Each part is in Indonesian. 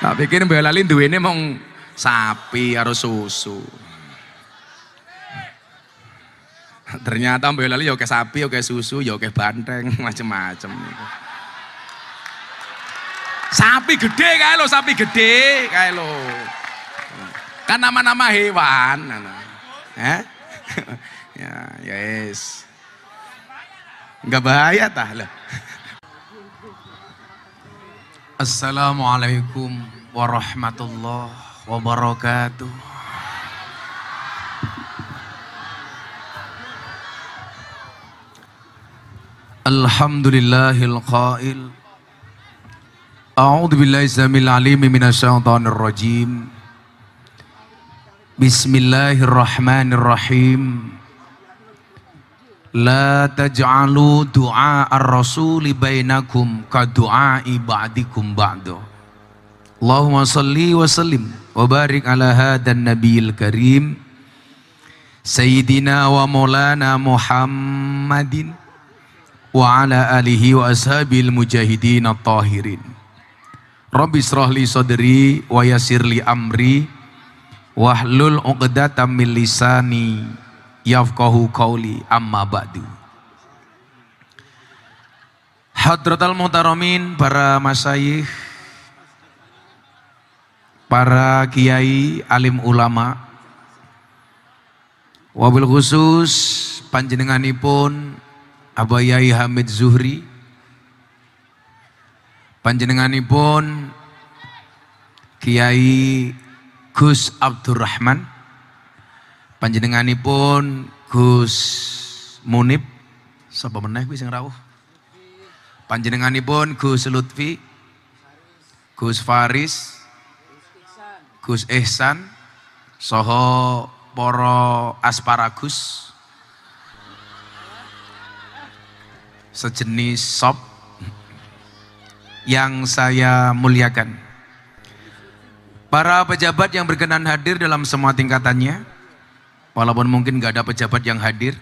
Tak pikir Boyolali duwene mong sapi karo susu. Ternyata Boyolali ya oke sapi, oke susu, ya oke banteng, macem-macem. Sapi gede kae lo, sapi gede kae lo. Kan nama-nama hewan. Eh? ya, yes. Enggak bahaya tah lah. Assalamualaikum warahmatullahi wabarakatuh. Alhamdulillahil qail. A'udzu billahi samil alim minasyaitonir rajim. Bismillahirrahmanirrahim. La taj'alu du'a ar-rasuli bainakum ka du'ai ba'dikum ba'du. Allahumma salli wa sallim wa barik ala hadan nabiyil karim Sayyidina wa maulana Muhammadin wa ala alihi wa ashabil mujahidin at-tahirin. Rabbi israh li sadri wa yassir li amri wahlul 'uqdatam min lisani yafqahu qawli amma ba'du. Hadratal muhtaramin para masyayikh, para kiai, alim ulama, wabil khusus panjenenganipun Abayai Hamid Zuhri, panjenenganipun Kiai Gus Abdurrahman, panjenenganipun Gus Munib. Sapa meneh kuwi sing rawuh? Panjenenganipun Gus Lutfi Gus Faris Gus Ihsan soho poro asparagus sejenis sop yang saya muliakan. Para pejabat yang berkenan hadir dalam semua tingkatannya Walaupun mungkin nggak ada pejabat yang hadir.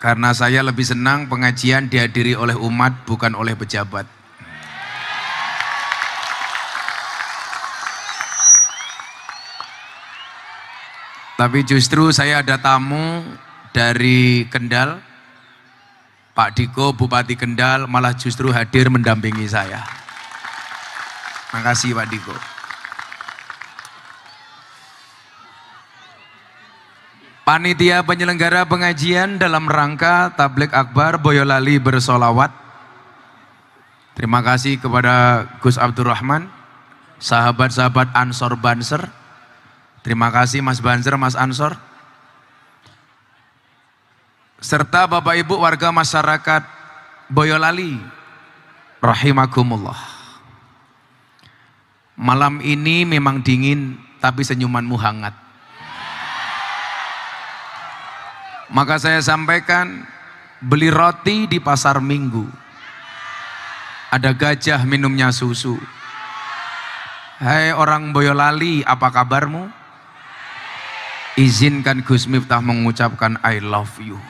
Karena saya lebih senang pengajian dihadiri oleh umat bukan oleh pejabat. Tapi justru saya ada tamu dari Kendal, Pak Diko Bupati Kendal malah justru hadir mendampingi saya. Makasih Pak Diko. Panitia penyelenggara pengajian dalam rangka Tablik Akbar Boyolali bersolawat. Terima kasih kepada Gus Abdurrahman, sahabat-sahabat Ansor Banser. Terima kasih Mas Banser, Mas Ansor. Serta Bapak Ibu warga masyarakat Boyolali. Rahimakumullah. Malam ini memang dingin, tapi senyumanmu hangat. Maka saya sampaikan, beli roti di pasar minggu. Ada gajah minumnya susu. Hai orang Boyolali, apa kabarmu? Izinkan Gus Miftah mengucapkan I love you.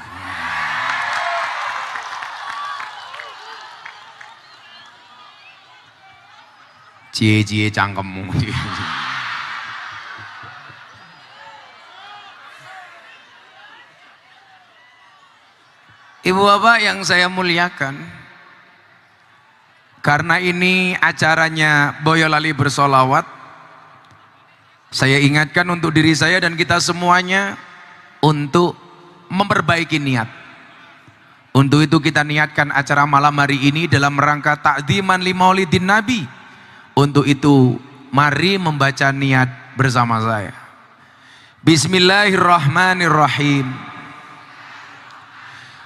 Cie-cie cangkemmu. Ibu bapak yang saya muliakan, karena ini acaranya Boyolali bersolawat, saya ingatkan untuk diri saya dan kita semuanya untuk memperbaiki niat. Untuk itu kita niatkan acara malam hari ini dalam rangka takdiman limaulidin Nabi untuk itu mari membaca niat bersama saya. Bismillahirrahmanirrahim.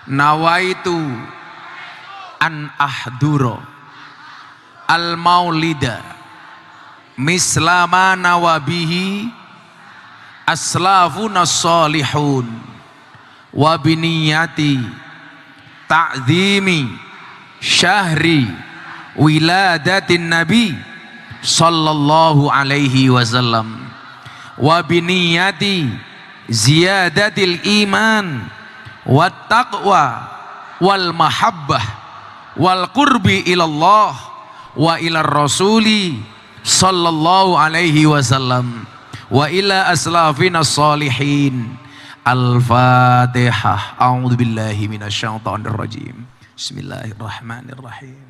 Nawaitu an ahduro al maulida mislama nawabihi aslafuna salihun wa biniyati ta'zimi syahri wiladatin nabi sallallahu alaihi wasallam wa biniyati ziyadatil iman wa taqwa wal mahabbah wal qurbi ilallah wa ila rasuli sallallahu alaihi wasallam wa ila aslafina salihin Al-Fatihah. A'udzu billahi minasyaitonir rajim. Bismillahirrahmanirrahim.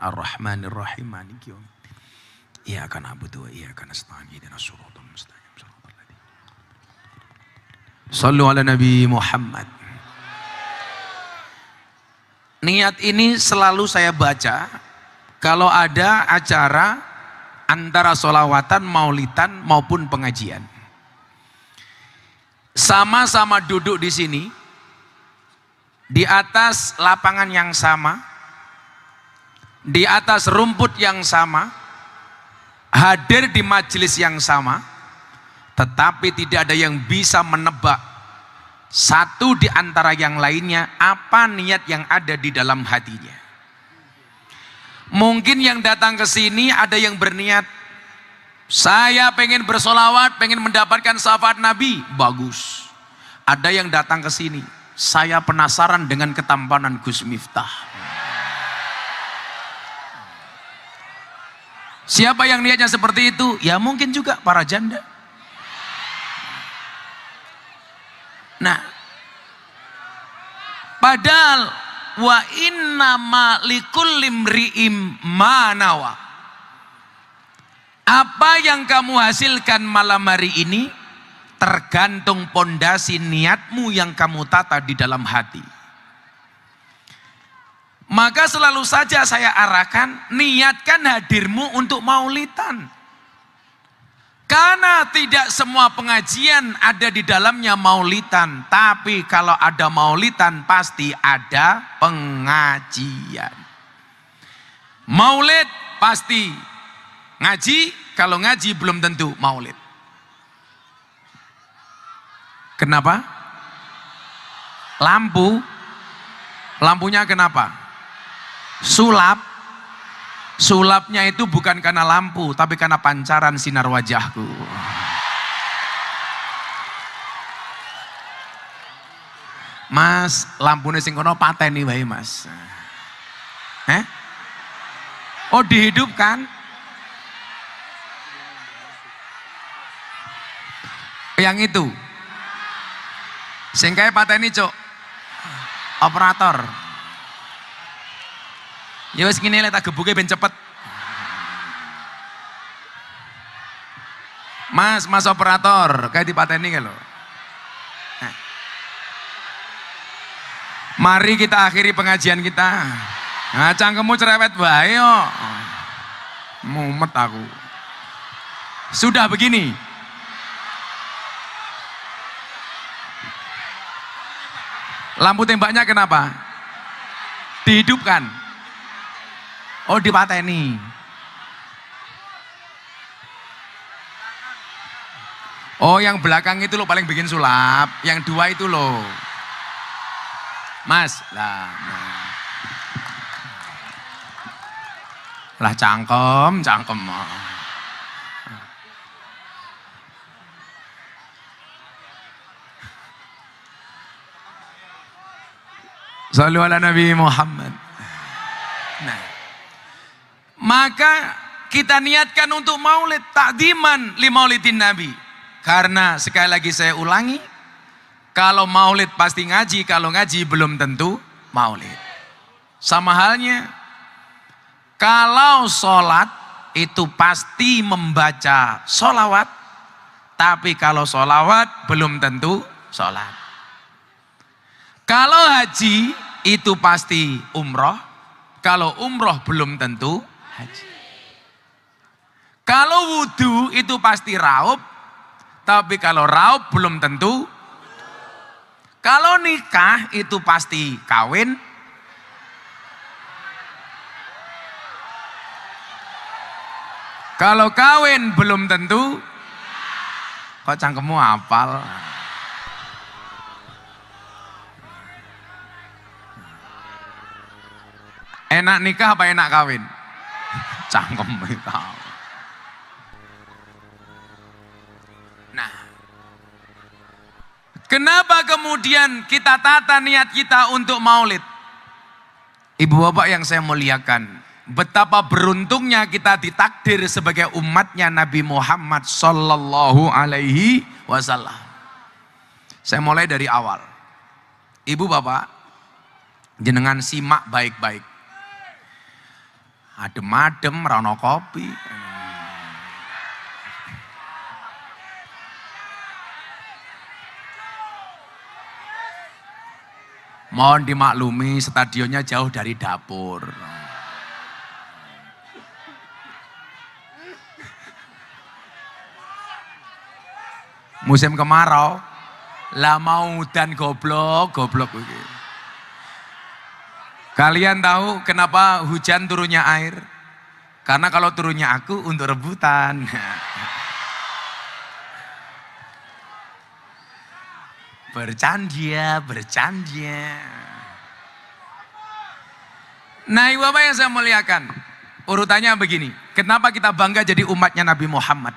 Alhamdulillah rabbil alamin. Arrahmanir rahim. Maliki. Iyyaka na'budu wa iyyaka nasta'in. Ihdinas siratal mustaqim. Siratal ladzina Sallu ala Nabi Muhammad. Niat ini selalu saya baca kalau ada acara antara solawatan, maulitan maupun pengajian. Sama-sama duduk di sini, di atas lapangan yang sama, di atas rumput yang sama, hadir di majelis yang sama, tetapi tidak ada yang bisa menebak satu di antara yang lainnya apa niat yang ada di dalam hatinya. Mungkin yang datang ke sini ada yang berniat saya pengen bersolawat, pengen mendapatkan syafaat Nabi. Bagus. Ada yang datang ke sini. Saya penasaran dengan ketampanan Gus Miftah. Siapa yang niatnya seperti itu? Ya mungkin juga para janda. Nah, padahal wa inna ma likullim ri'im manawa. Apa yang kamu hasilkan malam hari ini tergantung pondasi niatmu yang kamu tata di dalam hati. Maka selalu saja saya arahkan niatkan hadirmu untuk maulitan. Karena tidak semua pengajian ada di dalamnya maulitan, tapi kalau ada maulitan pasti ada pengajian. Maulid pasti Ngaji, kalau ngaji belum tentu maulid. Kenapa? Lampu, lampunya kenapa? Sulap, sulapnya itu bukan karena lampu, tapi karena pancaran sinar wajahku. Mas, lampunya sing kono pateni wae, Mas. Eh? Oh, dihidupkan? Yang itu. Sing kae pateni, Cuk. Operator. Ya wis ngene lek tak gebuke ben cepet. Mas, Mas operator, kayak dipateni kae lho. Nah. Mari kita akhiri pengajian kita. Nah, cangkemmu cerewet wae yo. Mumet aku. Sudah begini, Lampu tembaknya kenapa? Dihidupkan. Oh dipateni. Oh yang belakang itu lo paling bikin sulap. Yang dua itu lo. Mas, lah. Nah. Lah cangkem, cangkem. Sallu ala Nabi Muhammad. Nah. Maka kita niatkan untuk maulid takdiman li maulidin Nabi. Karena sekali lagi saya ulangi, kalau maulid pasti ngaji, kalau ngaji belum tentu maulid. Sama halnya, kalau sholat itu pasti membaca sholawat, tapi kalau sholawat belum tentu sholat. Kalau haji itu pasti umroh. Kalau umroh belum tentu haji. Kalau wudhu itu pasti raup. Tapi kalau raup belum tentu. Kalau nikah itu pasti kawin. Kalau kawin belum tentu. Kok cangkemmu apal? Enak nikah apa enak kawin? Cangkem tahu. Nah, kenapa kemudian kita tata niat kita untuk maulid? Ibu bapak yang saya muliakan, betapa beruntungnya kita ditakdir sebagai umatnya Nabi Muhammad Sallallahu Alaihi Wasallam. Saya mulai dari awal. Ibu bapak, jenengan simak baik-baik. Adem-adem, rano kopi. Mohon dimaklumi stadionnya jauh dari dapur. Musim kemarau, lah mau dan goblok, goblok begitu. Kalian tahu kenapa hujan turunnya air? Karena kalau turunnya aku untuk rebutan. Bercanda, bercanda. Nah ibu apa yang saya muliakan? Urutannya begini. Kenapa kita bangga jadi umatnya Nabi Muhammad?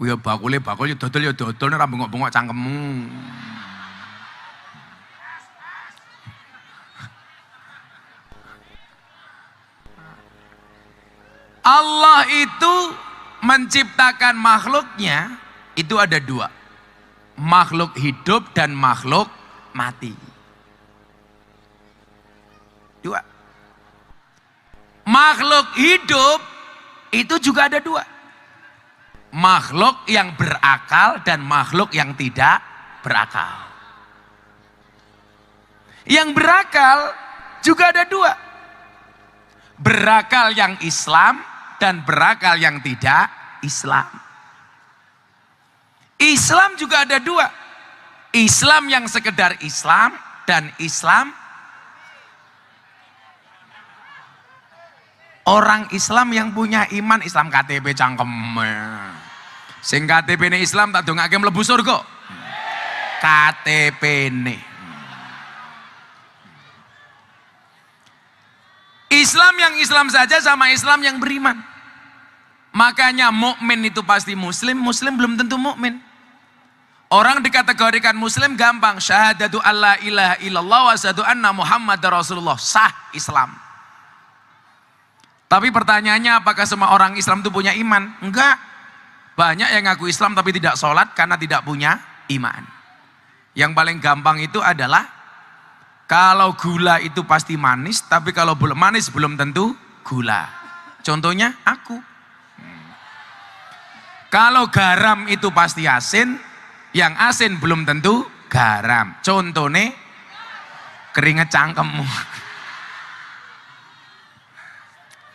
Ya bakule bakul ya dodol ya dodol ora bengok-bengok cangkemmu. Allah itu menciptakan makhluknya itu ada dua. Makhluk hidup dan makhluk mati. Dua. Makhluk hidup itu juga ada dua. Makhluk yang berakal dan makhluk yang tidak berakal. Yang berakal juga ada dua. Berakal yang Islam dan berakal yang tidak Islam. Islam juga ada dua. Islam yang sekedar Islam dan Islam orang Islam yang punya iman Islam KTP cangkem. Sing KTP ini Islam tak dongake mlebu surga. KTP ini. Islam yang Islam saja sama Islam yang beriman. Makanya mukmin itu pasti muslim, muslim belum tentu mukmin. Orang dikategorikan muslim gampang, syahadatu alla ilaha illallah wa syahadu anna Muhammad Rasulullah, sah Islam. Tapi pertanyaannya apakah semua orang Islam itu punya iman? Enggak. Banyak yang ngaku Islam tapi tidak sholat karena tidak punya iman. Yang paling gampang itu adalah kalau gula itu pasti manis, tapi kalau belum manis belum tentu gula. Contohnya aku. Kalau garam itu pasti asin, yang asin belum tentu garam. Contohnya keringet cangkemmu.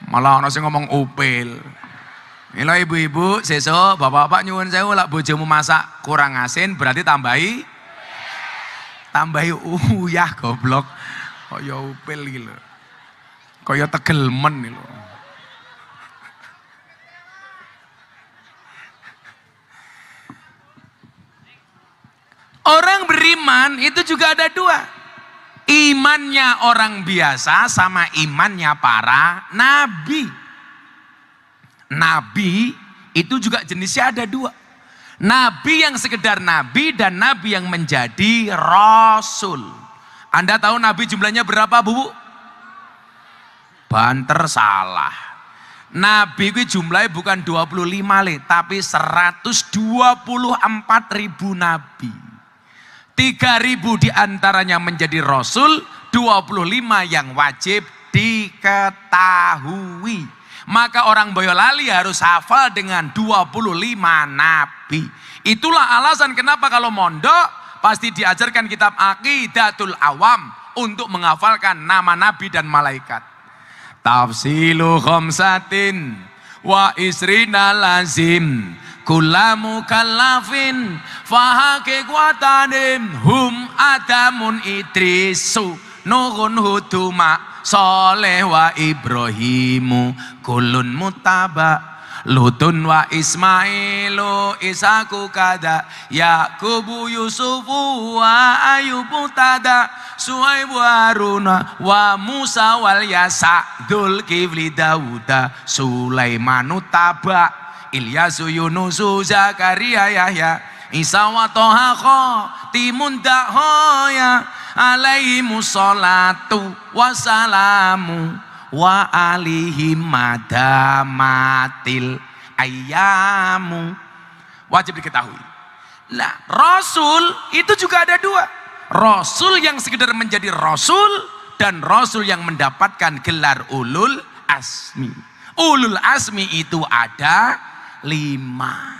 Malah orang ngomong upil. Milo ibu-ibu, seso, bapak-bapak nyuwun saya lak bojomu masak kurang asin berarti tambahi tambahi uyah goblok. Kaya upil gitu. Kaya tegelmen gitu. Orang beriman itu juga ada dua. Imannya orang biasa sama imannya para nabi. Nabi itu juga jenisnya ada dua. Nabi yang sekedar nabi dan nabi yang menjadi rasul. Anda tahu nabi jumlahnya berapa bu? Banter salah. Nabi itu jumlahnya bukan 25 le, tapi 124 ribu nabi. 3000 di antaranya menjadi rasul, 25 yang wajib diketahui. Maka orang Boyolali harus hafal dengan 25 nabi. Itulah alasan kenapa kalau mondok pasti diajarkan kitab Aqidatul Awam untuk menghafalkan nama nabi dan malaikat. Tafsilu khamsatin wa isrina lazim kulamu kalafin fahake kuatanim hum adamun idrisu nuhun huduma soleh wa ibrahimu kulun mutaba Lutun wa Ismailu Isaku kada Yakubu Yusufu wa Ayubu tada Suaibu Haruna wa Musa wal Yasa Dul Kifli Dawuda Sulaimanu taba Ilyasu Yunusu Zakaria Yahya Isa wa toha timun hoya alaihi musallatu wassalamu wa alihi madamatil ayamu wajib diketahui. Lah rasul itu juga ada dua. Rasul yang sekedar menjadi rasul dan rasul yang mendapatkan gelar ulul asmi. Ulul asmi itu ada lima.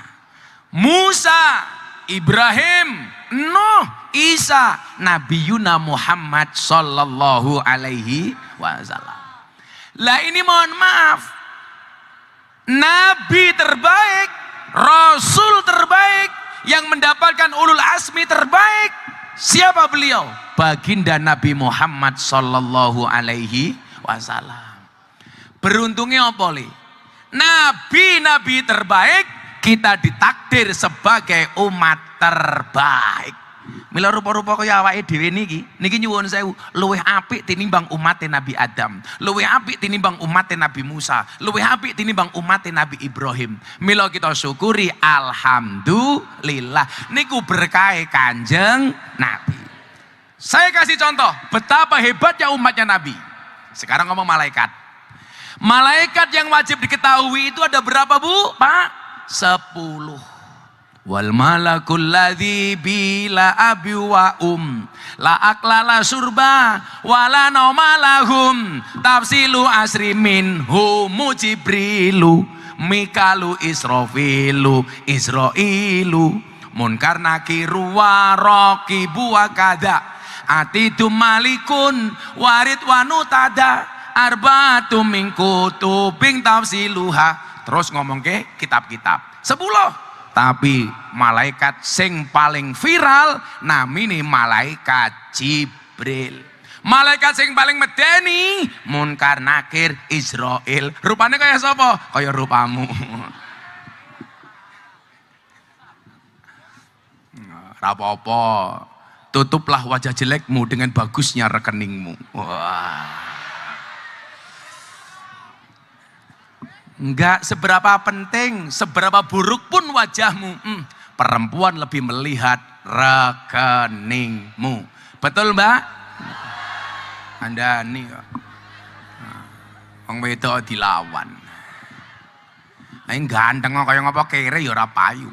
Musa Ibrahim Nuh Isa Nabi Yuna Muhammad Sallallahu Alaihi Wasallam. Lah ini mohon maaf. Nabi terbaik Rasul terbaik yang mendapatkan ulul asmi terbaik siapa beliau? Baginda Nabi Muhammad sallallahu alaihi wasallam. Beruntungnya apa nabi-nabi terbaik kita ditakdir sebagai umat terbaik Mila rupa-rupa kaya awake dhewe niki, niki nyuwun sewu, luwih apik tinimbang umat Nabi Adam, luwih apik tinimbang umat Nabi Musa, luwih apik tinimbang umat Nabi Ibrahim. Mila kita syukuri alhamdulillah niku berkah Kanjeng Nabi. Saya kasih contoh betapa hebatnya umatnya Nabi. Sekarang ngomong malaikat. Malaikat yang wajib diketahui itu ada berapa bu? Pak? Sepuluh. Wal malakul ladzi bila abi wa um la aklala surba wala naumalahum tafsilu asri minhu mujibrilu mikalu israfilu israilu munkar nakiru wa raqibu wa kada atitu malikun warid wanutada arbatu min kutubing tafsiluha terus ngomong ke kitab-kitab sepuluh tapi malaikat sing paling viral namini malaikat Jibril. Malaikat sing paling medeni Munkar Nakir Israel. Rupanya kayak sapa? Kayak rupamu. Rapopo. Tutuplah wajah jelekmu dengan bagusnya rekeningmu. Wah. Enggak seberapa penting, seberapa buruk pun wajahmu. Hmm, perempuan lebih melihat rekeningmu. Betul mbak? Anda ini Wong wedok dilawan. Nah, ganteng kok kaya ngapa kere ya payu.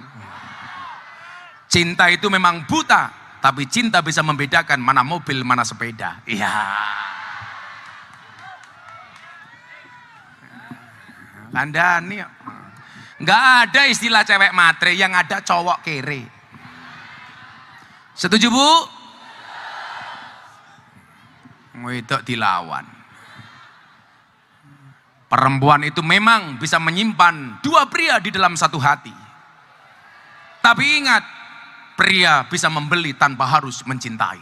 Cinta itu memang buta, tapi cinta bisa membedakan mana mobil, mana sepeda. Iya. Kandani. Enggak ada istilah cewek matre, yang ada cowok kere. Setuju Bu? Wedok dilawan. Perempuan itu memang bisa menyimpan dua pria di dalam satu hati. Tapi ingat, pria bisa membeli tanpa harus mencintai.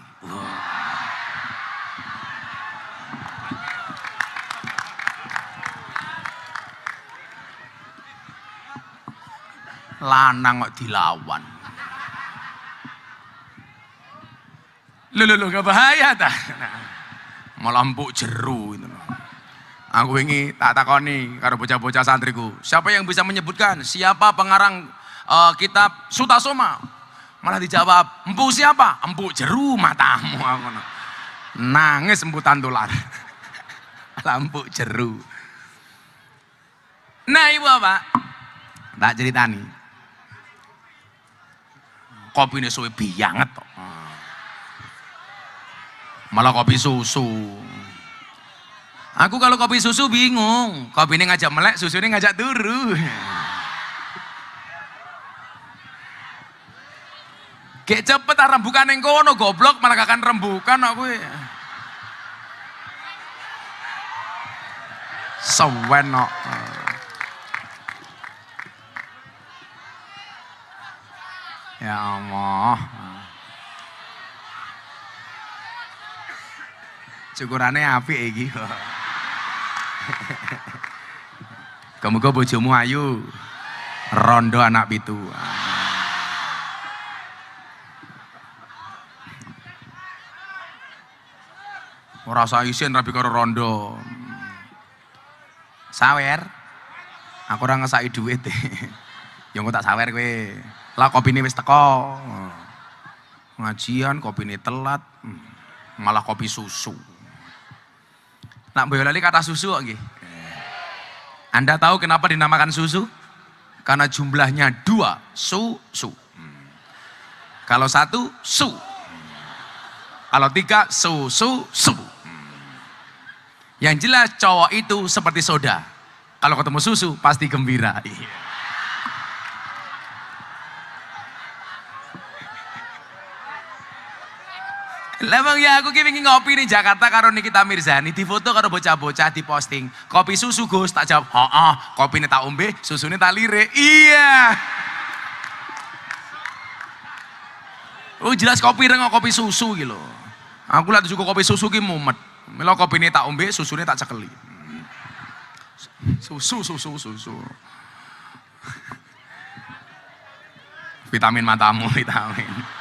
Lanang kok dilawan. Lho lho gak bahaya ta. Malah empuk jeru itu. Aku ini tak takoni karo bocah-bocah santriku. Siapa yang bisa menyebutkan siapa pengarang uh, kitab Sutasoma? Malah dijawab, empu siapa? Empu jeru matamu. Aku nangis emputan tular. Lampu jeru. Nah ibu apa? Tak ceritani kopi ini suwe bianget kok. Malah kopi susu. Aku kalau kopi susu bingung. Kopi ini ngajak melek, susu ini ngajak turu. Gak cepet rembukan yang kono goblok malah akan rembukan aku. Sewen no. Ya Allah. Syukurane apik iki. Kamu-kamu bojomu ayu. Rondo anak pitu. Ora usah isin rapi karo rondo. Sawer. Aku ora ngesaki duit. Ya tak sawer kowe. Lah kopi ini wis teko. Ngajian ini telat. Hmm, Malah kopi susu. Nak Boyolali kata susu nggih. Anda tahu kenapa dinamakan susu? Karena jumlahnya dua, susu. Kalau satu, su. Kalau tiga, susu, su. Hmm. Yang jelas cowok itu seperti soda. Kalau ketemu susu, pasti gembira. Iya. Lah ya aku ki ngopi ning Jakarta karo Nikita Mirzani, difoto karo bocah-bocah diposting. Kopi susu Gus, tak jawab, "Heeh, kopi ini tak ombe, susune tak lirik." Iya. Oh jelas kopi reng kopi susu gitu. Aku lihat juga kopi susu ki mumet. Mila kopi ini tak ombe, susunya tak cekeli. Susu, susu, susu. Vitamin matamu, vitamin.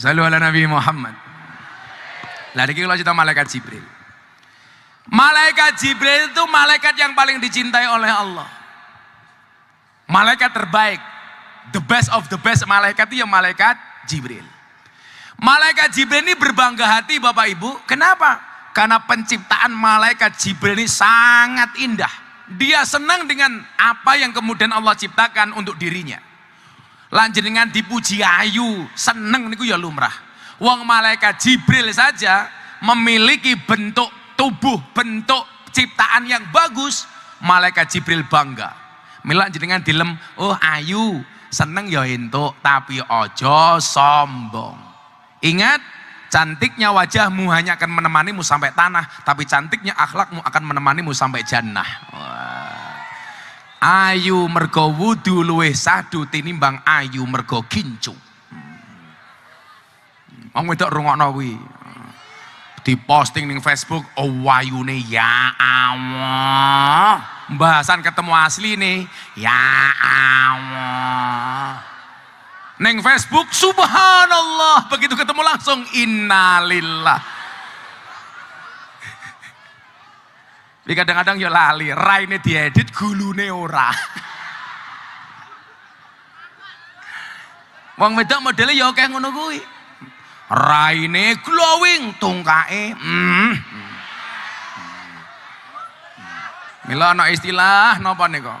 Salu ala Nabi Muhammad. Lah iki kalau cerita malaikat Jibril. Malaikat Jibril itu malaikat yang paling dicintai oleh Allah. Malaikat terbaik. The best of the best malaikat itu yang malaikat Jibril. Malaikat Jibril ini berbangga hati Bapak Ibu. Kenapa? Karena penciptaan malaikat Jibril ini sangat indah. Dia senang dengan apa yang kemudian Allah ciptakan untuk dirinya lanjenengan dipuji ayu, seneng niku ya lumrah. Wong malaikat Jibril saja memiliki bentuk tubuh, bentuk ciptaan yang bagus, malaikat Jibril bangga. Mila jenengan dilem, oh ayu, seneng ya entuk, tapi ojo sombong. Ingat, cantiknya wajahmu hanya akan menemanimu sampai tanah, tapi cantiknya akhlakmu akan menemanimu sampai jannah. Wah. Ayu mergo wudu luwih sadu tinimbang ayu mergo gincu. Wong wedok rungokno kuwi. Di posting ning Facebook, oh wayune ya Allah. Bahasan ketemu asli nih, ya Allah. Neng Facebook, subhanallah. Begitu ketemu langsung, innalillah. Tapi kadang-kadang ya lali, raine diedit, gulune ora. Wong wedok modelnya ya akeh ngono kuwi. Raine glowing, tungkae. Hmm. Mila ana istilah napa nika?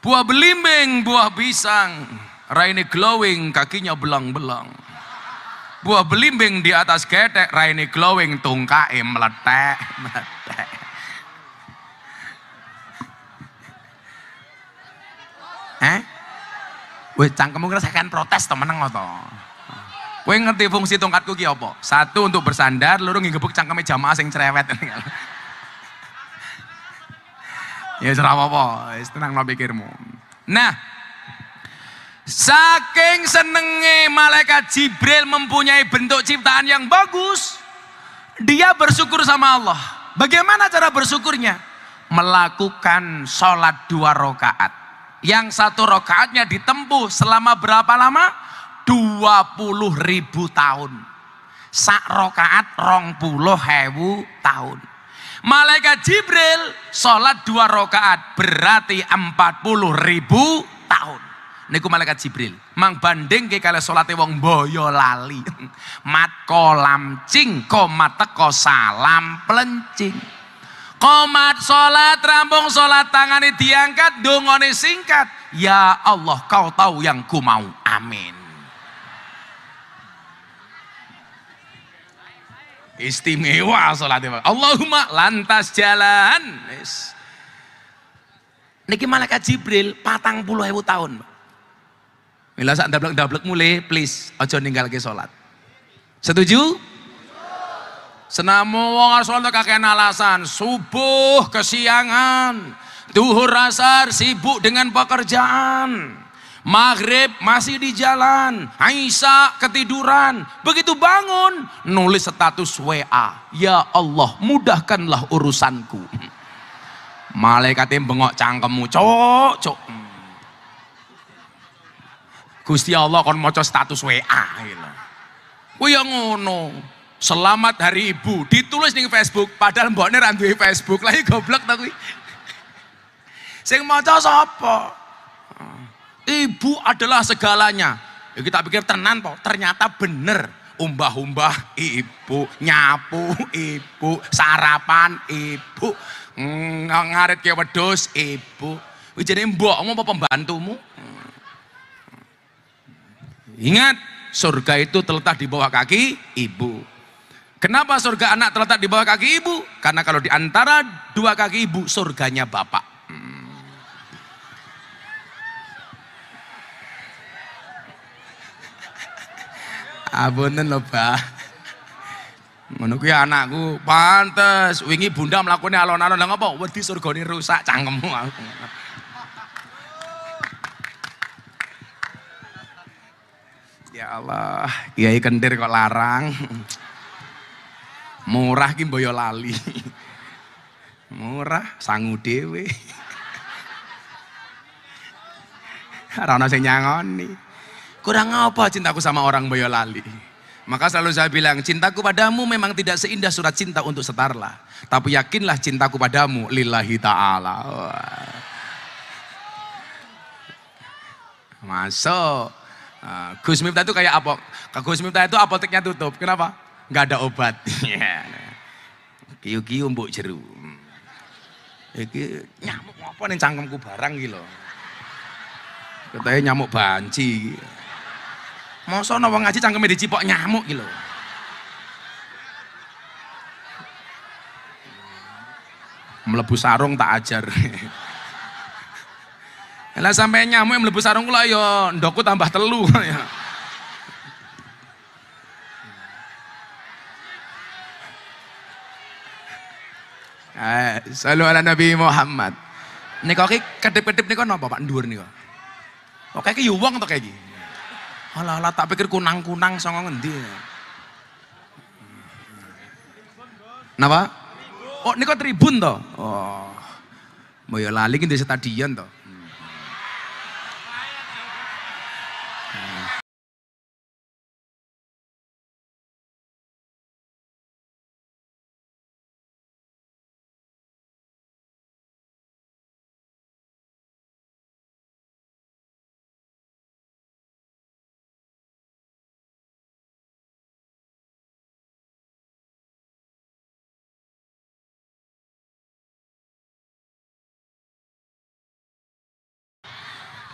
Buah belimbing, buah pisang. Raine glowing, kakinya belang-belang. Buah belimbing di atas ketek, raine glowing, tungkae meletek, meletek. Eh? Wih, cangkemmu kira saya kan protes temeneng to. Kowe ngerti fungsi tongkatku ki apa? Satu untuk bersandar, loro ngebuk cangkeme jamaah sing cerewet. ya ora apa-apa, tenang no pikirmu. Nah, saking senenge malaikat Jibril mempunyai bentuk ciptaan yang bagus, dia bersyukur sama Allah. Bagaimana cara bersyukurnya? Melakukan sholat dua rakaat. Yang satu rakaatnya ditempuh selama berapa lama? 20 ribu tahun. Sak rokaat rong puluh hewu tahun. Malaikat Jibril sholat dua rokaat berarti 40 ribu tahun. Niku malaikat Jibril. Mang banding ke kalian sholatnya wong boyo lali. Mat kolam cing, komat teko salam pelencing. Komat sholat, rampung sholat tangani diangkat, dongone singkat. Ya Allah kau tahu yang ku mau. Amin. Istimewa sholatnya. Allahumma lantas jalan. Niki malaikat Jibril patang puluh ribu tahun. Mila saat dablek-dablek mulai, please, ojo ninggal ke sholat. Setuju? Senamu wong sholat kakek alasan, subuh kesiangan, duhur asar sibuk dengan pekerjaan. Maghrib masih di jalan, Aisyah ketiduran. Begitu bangun, nulis status WA. Ya Allah, mudahkanlah urusanku. Malaikatnya bengok cangkemmu, cok, cok. Gusti Allah kon maca status WA gitu. Kuwi ngono. Selamat hari ibu ditulis di Facebook padahal mbokne ra duwe Facebook. Lah goblok ta kuwi. Sing maca sapa? Ibu adalah segalanya. Ya kita pikir tenan po, ternyata bener. Umbah-umbah ibu, nyapu ibu, sarapan ibu, mm, ngarit ke wedus ibu. Jadi mbokmu apa pembantumu? Ingat, surga itu terletak di bawah kaki ibu. Kenapa surga anak terletak di bawah kaki ibu? Karena kalau di antara dua kaki ibu, surganya bapak. Hmm. Abunten lho. Ngono kuwi anakku pantes wingi bunda mlakune alon-alon lha ngapa wedi surgane rusak aku. Ya Allah, Kiai Kentir kok larang. Murah ki boyo lali. Murah sangu dhewe. Rana sing nyangoni. Kurang apa cintaku sama orang Boyolali? Maka selalu saya bilang, cintaku padamu memang tidak seindah surat cinta untuk setarlah. Tapi yakinlah cintaku padamu lillahi ta'ala. Masuk. Uh, Gus Miftah itu kayak apa? Gus Miftah itu apoteknya tutup. Kenapa? Gak ada obat. Kiu-kiu mbok jeru. Iki nyamuk apa nih cangkemku barang gitu loh. Katanya nyamuk banci. Masa wong ngaji cangkeme dicipok nyamuk gitu. Melebu sarung tak ajar. Lah sampai nyamuk yang melebu sarung kula ya ndokku tambah telu ya. Eh, selalu ala Nabi Muhammad. Nika iki kedip-kedip nika napa Pak dhuwur nika? Kok kayak yo wong to kayak iki. Alah alah tak pikir kunang-kunang sanga ngendi. Napa? Oh nika tribun to. Oh. Mau ya lali ki stadion to.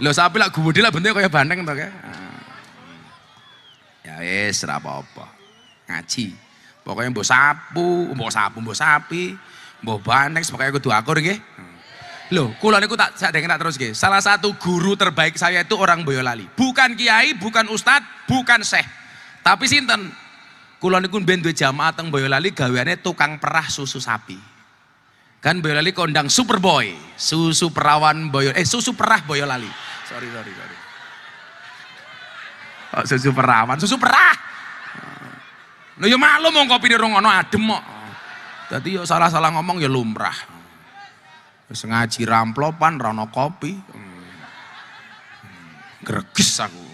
Lho sapi lah gede lah bentuknya kayak bandeng tuh kayak. Ya wis apa-apa. Ngaji. Pokoknya mbok sapu, mbok sapu, mbok sapi, mbok bandeng pokoknya kudu akur nggih. Loh, kula niku tak sak tak terus nggih. Salah satu guru terbaik saya itu orang Boyolali. Bukan kiai, bukan ustadz, bukan syekh. Tapi sinten? Kula niku duwe jamaah teng Boyolali gaweane tukang perah susu sapi. Kan Boyolali kondang Superboy, susu perawan Boyolali, eh susu perah Boyolali. Sorry, sorry, sorry. Oh, susu perawan, susu perah. Lo ya malu mau kopi di rungono adem kok. Jadi ya salah-salah ngomong ya lumrah. Wis ngaji ramplopan rono kopi. Greges aku.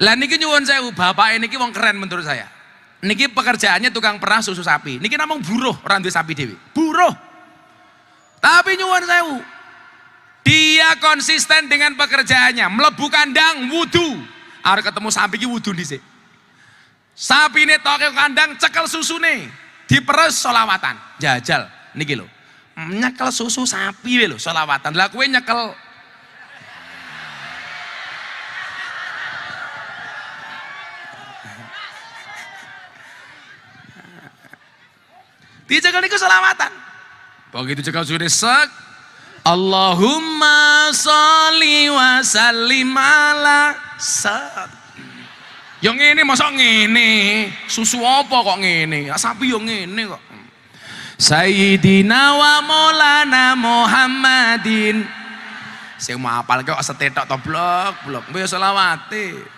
Lah niki nyuwun sewu, bapak ini wong keren menurut saya. Niki pekerjaannya tukang perah susu sapi. Niki namung buruh orang duwe sapi dewi. Buruh. Tapi nyuwun sewu. Dia konsisten dengan pekerjaannya. Melebu kandang wudhu. Harus ketemu sapi ki wudhu dhisik. Sapi ini toke kandang cekel susu nih. Diperes solawatan. Jajal. Niki lho. Nyekel susu sapi lho solawatan. Kowe nyekel Dicekel niku selawatan. Begitu cekal sudah sek. Allahumma sholli wa sallim ala sat. Yang ini masa ngene? Susu apa kok ngene? Ya, sapi yang ngene kok. Sayyidina wa maulana Muhammadin. Sing mau apal kok setetok to blok, blok. Mbok selawate.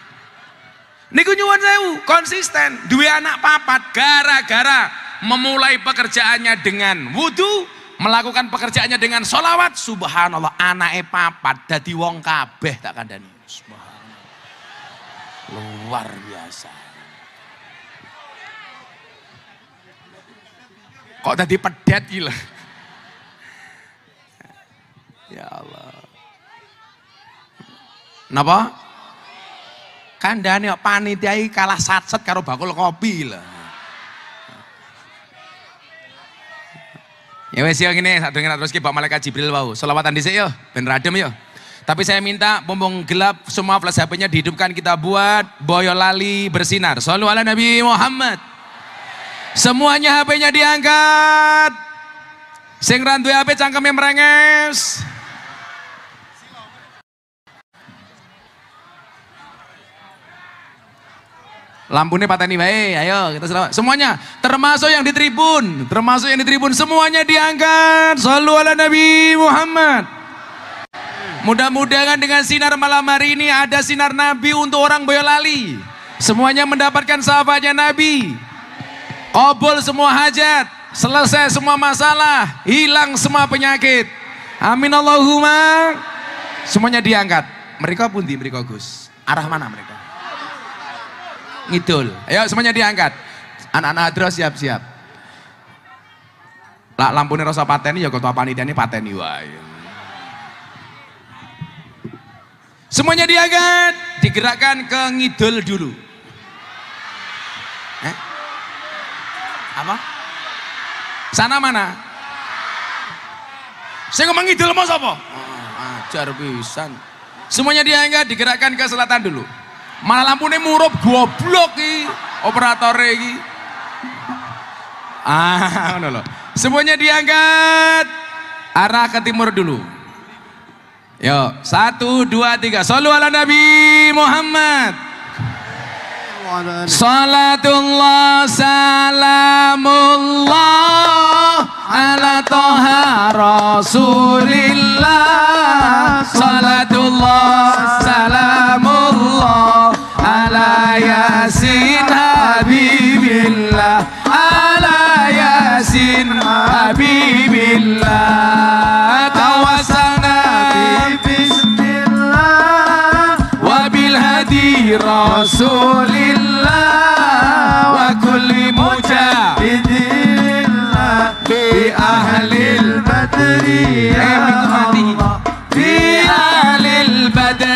Niku nyuwun sewu, konsisten. Duwe anak papat gara-gara memulai pekerjaannya dengan wudhu, melakukan pekerjaannya dengan solawat, subhanallah, anaknya papat, dadi wong kabeh tak kandani. Subhanallah. Luar biasa. Kok tadi pedet gila. Ya Allah. Napa? Kandhane panitia iki kalah satset karo bakul kopi lah. Ya wes yo ngene sadurunge terus ki Malaikat Jibril wau. Selawatan dhisik yo ben radem yo. Tapi saya minta pompong gelap semua flash HP-nya dihidupkan kita buat Boyolali bersinar. Sallu ala Nabi Muhammad. Semuanya HP-nya diangkat. Sing randu HP cangkemnya merenges. Lampunya pateni bae, ayo kita selamat. Semuanya, termasuk yang di tribun, termasuk yang di tribun, semuanya diangkat. Sallu ala Nabi Muhammad. Mudah-mudahan dengan sinar malam hari ini ada sinar Nabi untuk orang Boyolali. Semuanya mendapatkan sahabatnya Nabi. Kobol semua hajat, selesai semua masalah, hilang semua penyakit. Amin Allahumma. Semuanya diangkat. Mereka pun di mereka Gus. Arah mana mereka? Ngidul. Ayo semuanya diangkat. Anak-anak hadro siap-siap. Lah lampunya rasa pateni ya ketua panitia ini pateni wae. Semuanya diangkat, digerakkan ke ngidul dulu. Eh? Apa? Sana mana? Saya ngomong ngidul mau sapa? Oh, ajar pisan. Semuanya diangkat, digerakkan ke selatan dulu. Malah lampunya murup goblok ki operator iki. Ah, ngono loh. Semuanya diangkat. Arah ke timur dulu. Yo, satu, dua, tiga. Sallu ala Nabi Muhammad. Salatullah salamullah ala toha rasulillah Salatullah salamullah ياسين حبيب الله. على ياسين حبيب الله. توسلنا بسم الله. وبالهدي رسول الله. وكل مجاهد الله. بأهل البدر يا إيه الله. في أهل البدر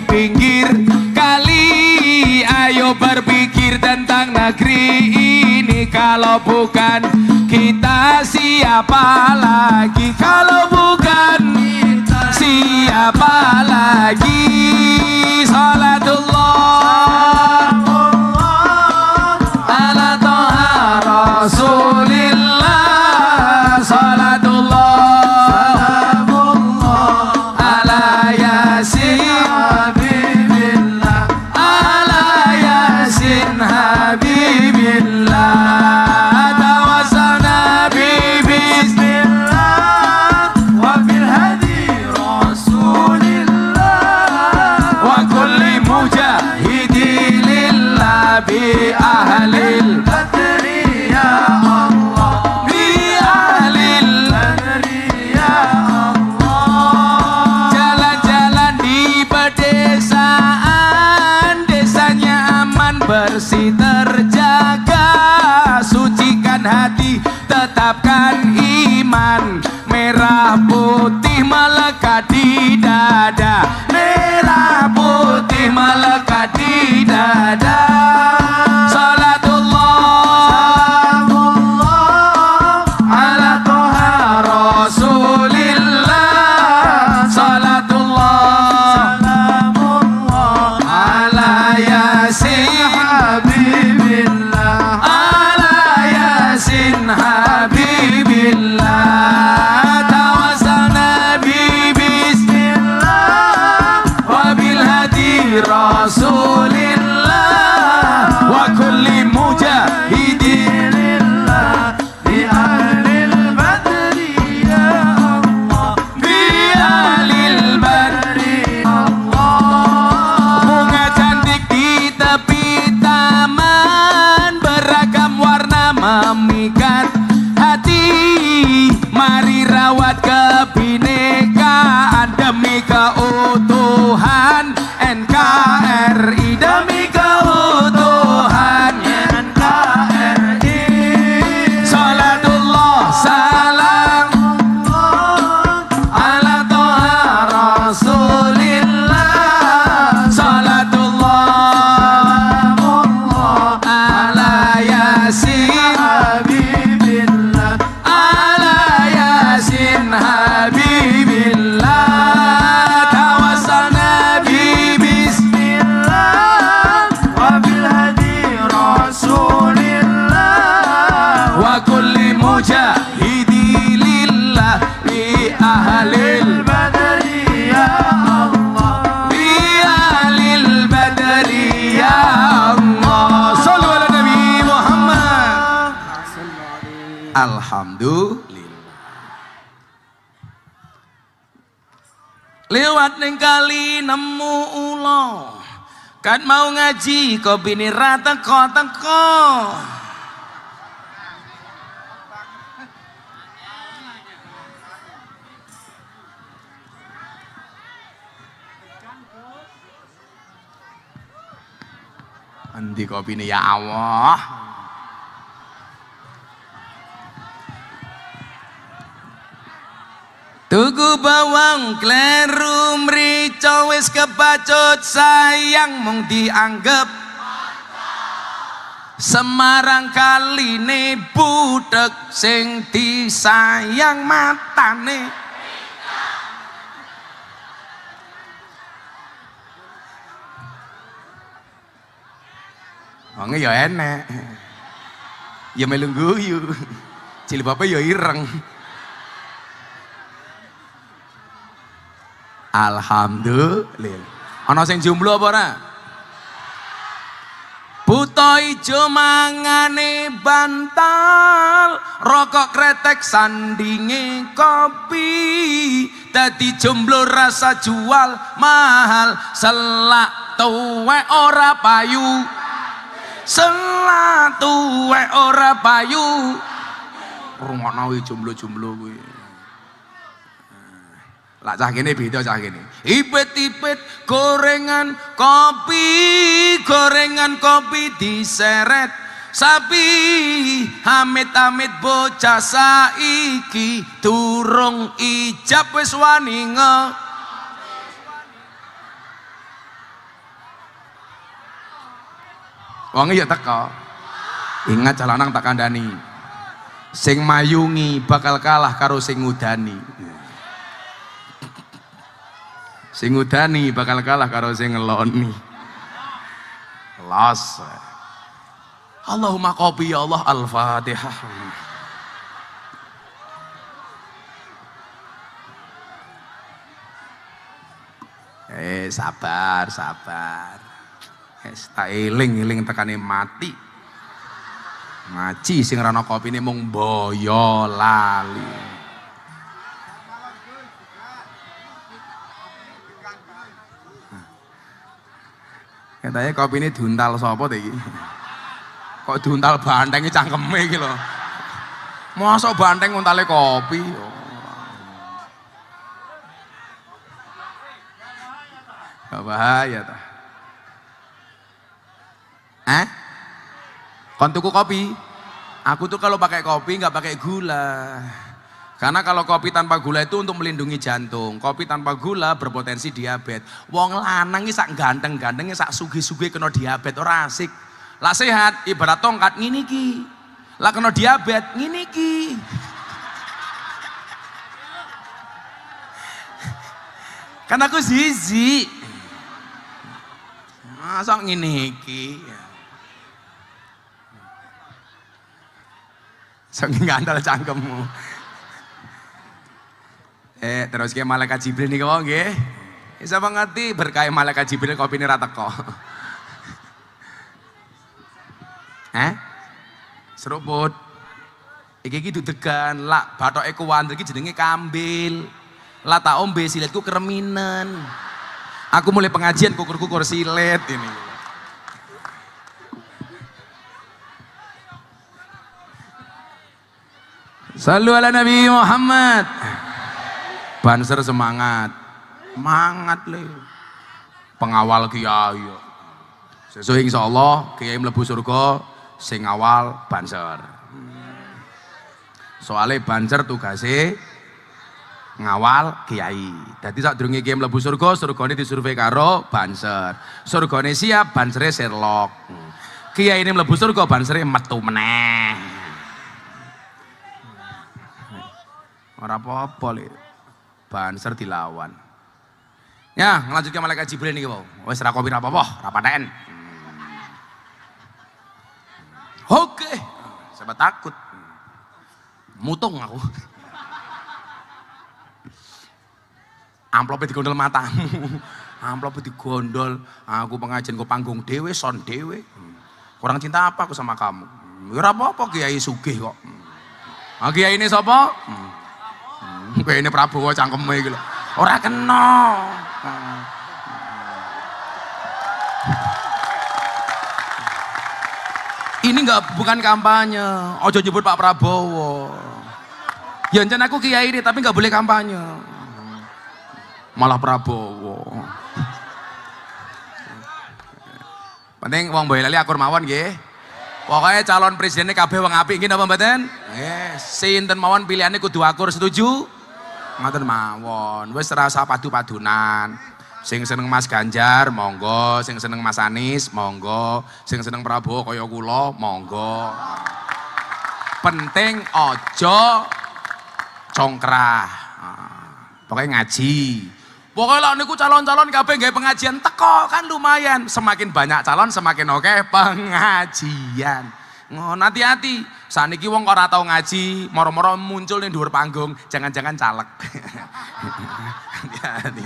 pinggir kali. Ayo berpikir tentang negeri ini. Kalau bukan kita siapa lagi? Kalau bukan siapa lagi? Salatullah ning kali nemu ulo Kan mau ngaji kopi ini rata teko Endi kopi ini ya Allah Tuku bawang kleru mrica wis kepacut sayang mung dianggep Semarang kaline budek sing disayang matane Wonge ya enek. Ya melu guyu. Jilbabe ya ireng. Alhamdulillah. Ana sing jomblo apa ora? Buta ijo mangane bantal, rokok kretek sandinge kopi. Dadi jomblo rasa jual mahal, selak tuwe ora payu. Selak tuwe ora payu. Rungokno jomblo-jomblo kuwi. Lah cah kene beda cah kene. Ipit-ipit gorengan kopi, gorengan kopi diseret sapi. Amit-amit bocah saiki durung ijab wis wani nge. Wong ya teko. Ingat calanang tak kandani. Sing mayungi bakal kalah karo sing ngudani. Sing ngudani bakal kalah karo sing ngeloni. Los. Allahumma qobi ya Allah Al-Fatihah. Eh sabar, sabar. Es tak eling-eling tekane mati. Ngaji sing rana kopine mung boyo lali. Katanya kopi ini diuntal sapa ta iki? Kok diuntal banteng cangkeme iki lho. Mosok banteng untale kopi. Gak bahaya ta. Eh? Kon tuku kopi? Aku tuh kalau pakai kopi nggak pakai gula. Karena kalau kopi tanpa gula itu untuk melindungi jantung. Kopi tanpa gula berpotensi diabetes. Wong lanang sak ganteng-gantengnya sak sugi-sugi kena diabetes ora asik. Lah sehat ibarat tongkat ngini ki. Lah kena diabetes ngini ki. Karena aku zizi. Masa ngini ki. Saking ngandel cangkemmu. Eh, terus ke malaikat Jibril nih kau nggih. Bisa mengerti berkah malaikat Jibril rata kok. Eh? Seruput. Iki iki dudegan, lak batoke kuwandel iki jenenge kambil. Lah tak ombe silitku kereminan. Aku mulai pengajian kukur-kukur silet ini. Salu ala Nabi Muhammad. Banser semangat. Semangat le. Pengawal kiai. Sesuai insya Allah kiai melebu surga sing awal banser. Soalnya banser tugasnya ngawal kiai. Jadi saat durunge kiai mlebu surga, surgane disurvei karo banser. Surgane siap, bansere Sherlock. Kiai ini mlebu surga, bansere metu meneh. Ora apa-apa. Banser dilawan. Ya, ngelanjutkan malaikat Jibril nih, Bang. Wes ra kopi apa-apa, ra paten. Oke. Saya takut. Mutung aku. amplopnya digondol matamu amplopnya digondol aku pengajian ke panggung dewe son dewe kurang cinta apa aku sama kamu ya apa-apa kiai sugih kok ah kiai ini siapa hmm. Ini Prabowo cangkeme gitu ora kena ini enggak bukan kampanye ojo nyebut Pak Prabowo ya aku kiai ini tapi nggak boleh kampanye malah Prabowo. Penting wong Boyolali akur mawon nggih. Pokoknya calon presidennya kabeh wong apik nggih napa mboten? Nggih, sinten mawon pilihannya kudu akur setuju? Ngoten mawon. Wis rasa padu-padunan. Sing seneng Mas Ganjar, monggo. Sing seneng Mas Anies, monggo. Sing seneng Prabowo kaya kula, monggo. Penting ojo congkrah. Pokoknya ngaji. Pokoknya lah niku calon-calon kabeh nggak pengajian teko kan lumayan. Semakin banyak calon semakin oke pengajian. Ngono hati-hati. Saniki wong ora tau ngaji, moro-moro muncul ning dhuwur panggung, jangan-jangan caleg. Hati-hati.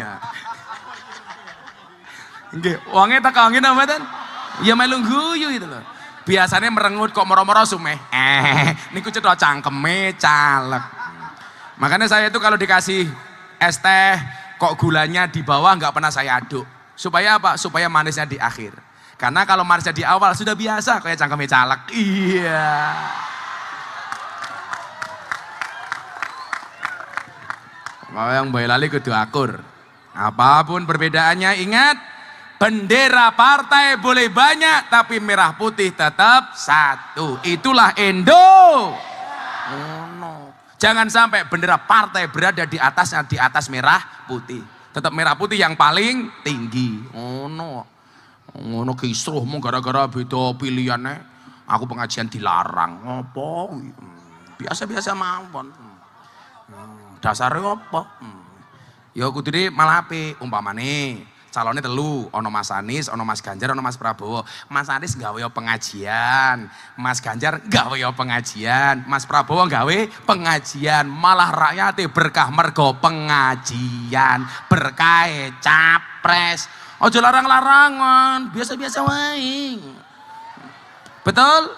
Nggih, wonge teko ngene mboten? Ya melu guyu itu loh. Biasanya merengut kok moro-moro sumeh. Eh, niku cedok cangkeme caleg. Makanya saya itu kalau dikasih es teh kok gulanya di bawah nggak pernah saya aduk. Supaya apa? Supaya manisnya di akhir. Karena kalau manisnya di awal sudah biasa kayak cangkemnya calak. Iya. Mau yang lali kudu akur. Apa pun perbedaannya ingat bendera partai boleh banyak tapi merah putih tetap satu. Itulah Indo. Jangan sampai bendera partai berada di atasnya di atas merah putih. Tetap merah putih yang paling tinggi. Oh no. Oh no kisruhmu gara-gara beda pilihannya. Aku pengajian dilarang. Apa? Biasa-biasa mawon. Dasarnya apa? Hmm. Ya kudu malah api umpamane calonnya telu, ono Mas Anies, ono Mas Ganjar, ono Mas Prabowo. Mas Anies gawe pengajian, Mas Ganjar gawe pengajian, Mas Prabowo gawe pengajian, malah rakyat berkah mergo pengajian, berkah capres. Ojo larang-larangan, biasa-biasa wae. Betul?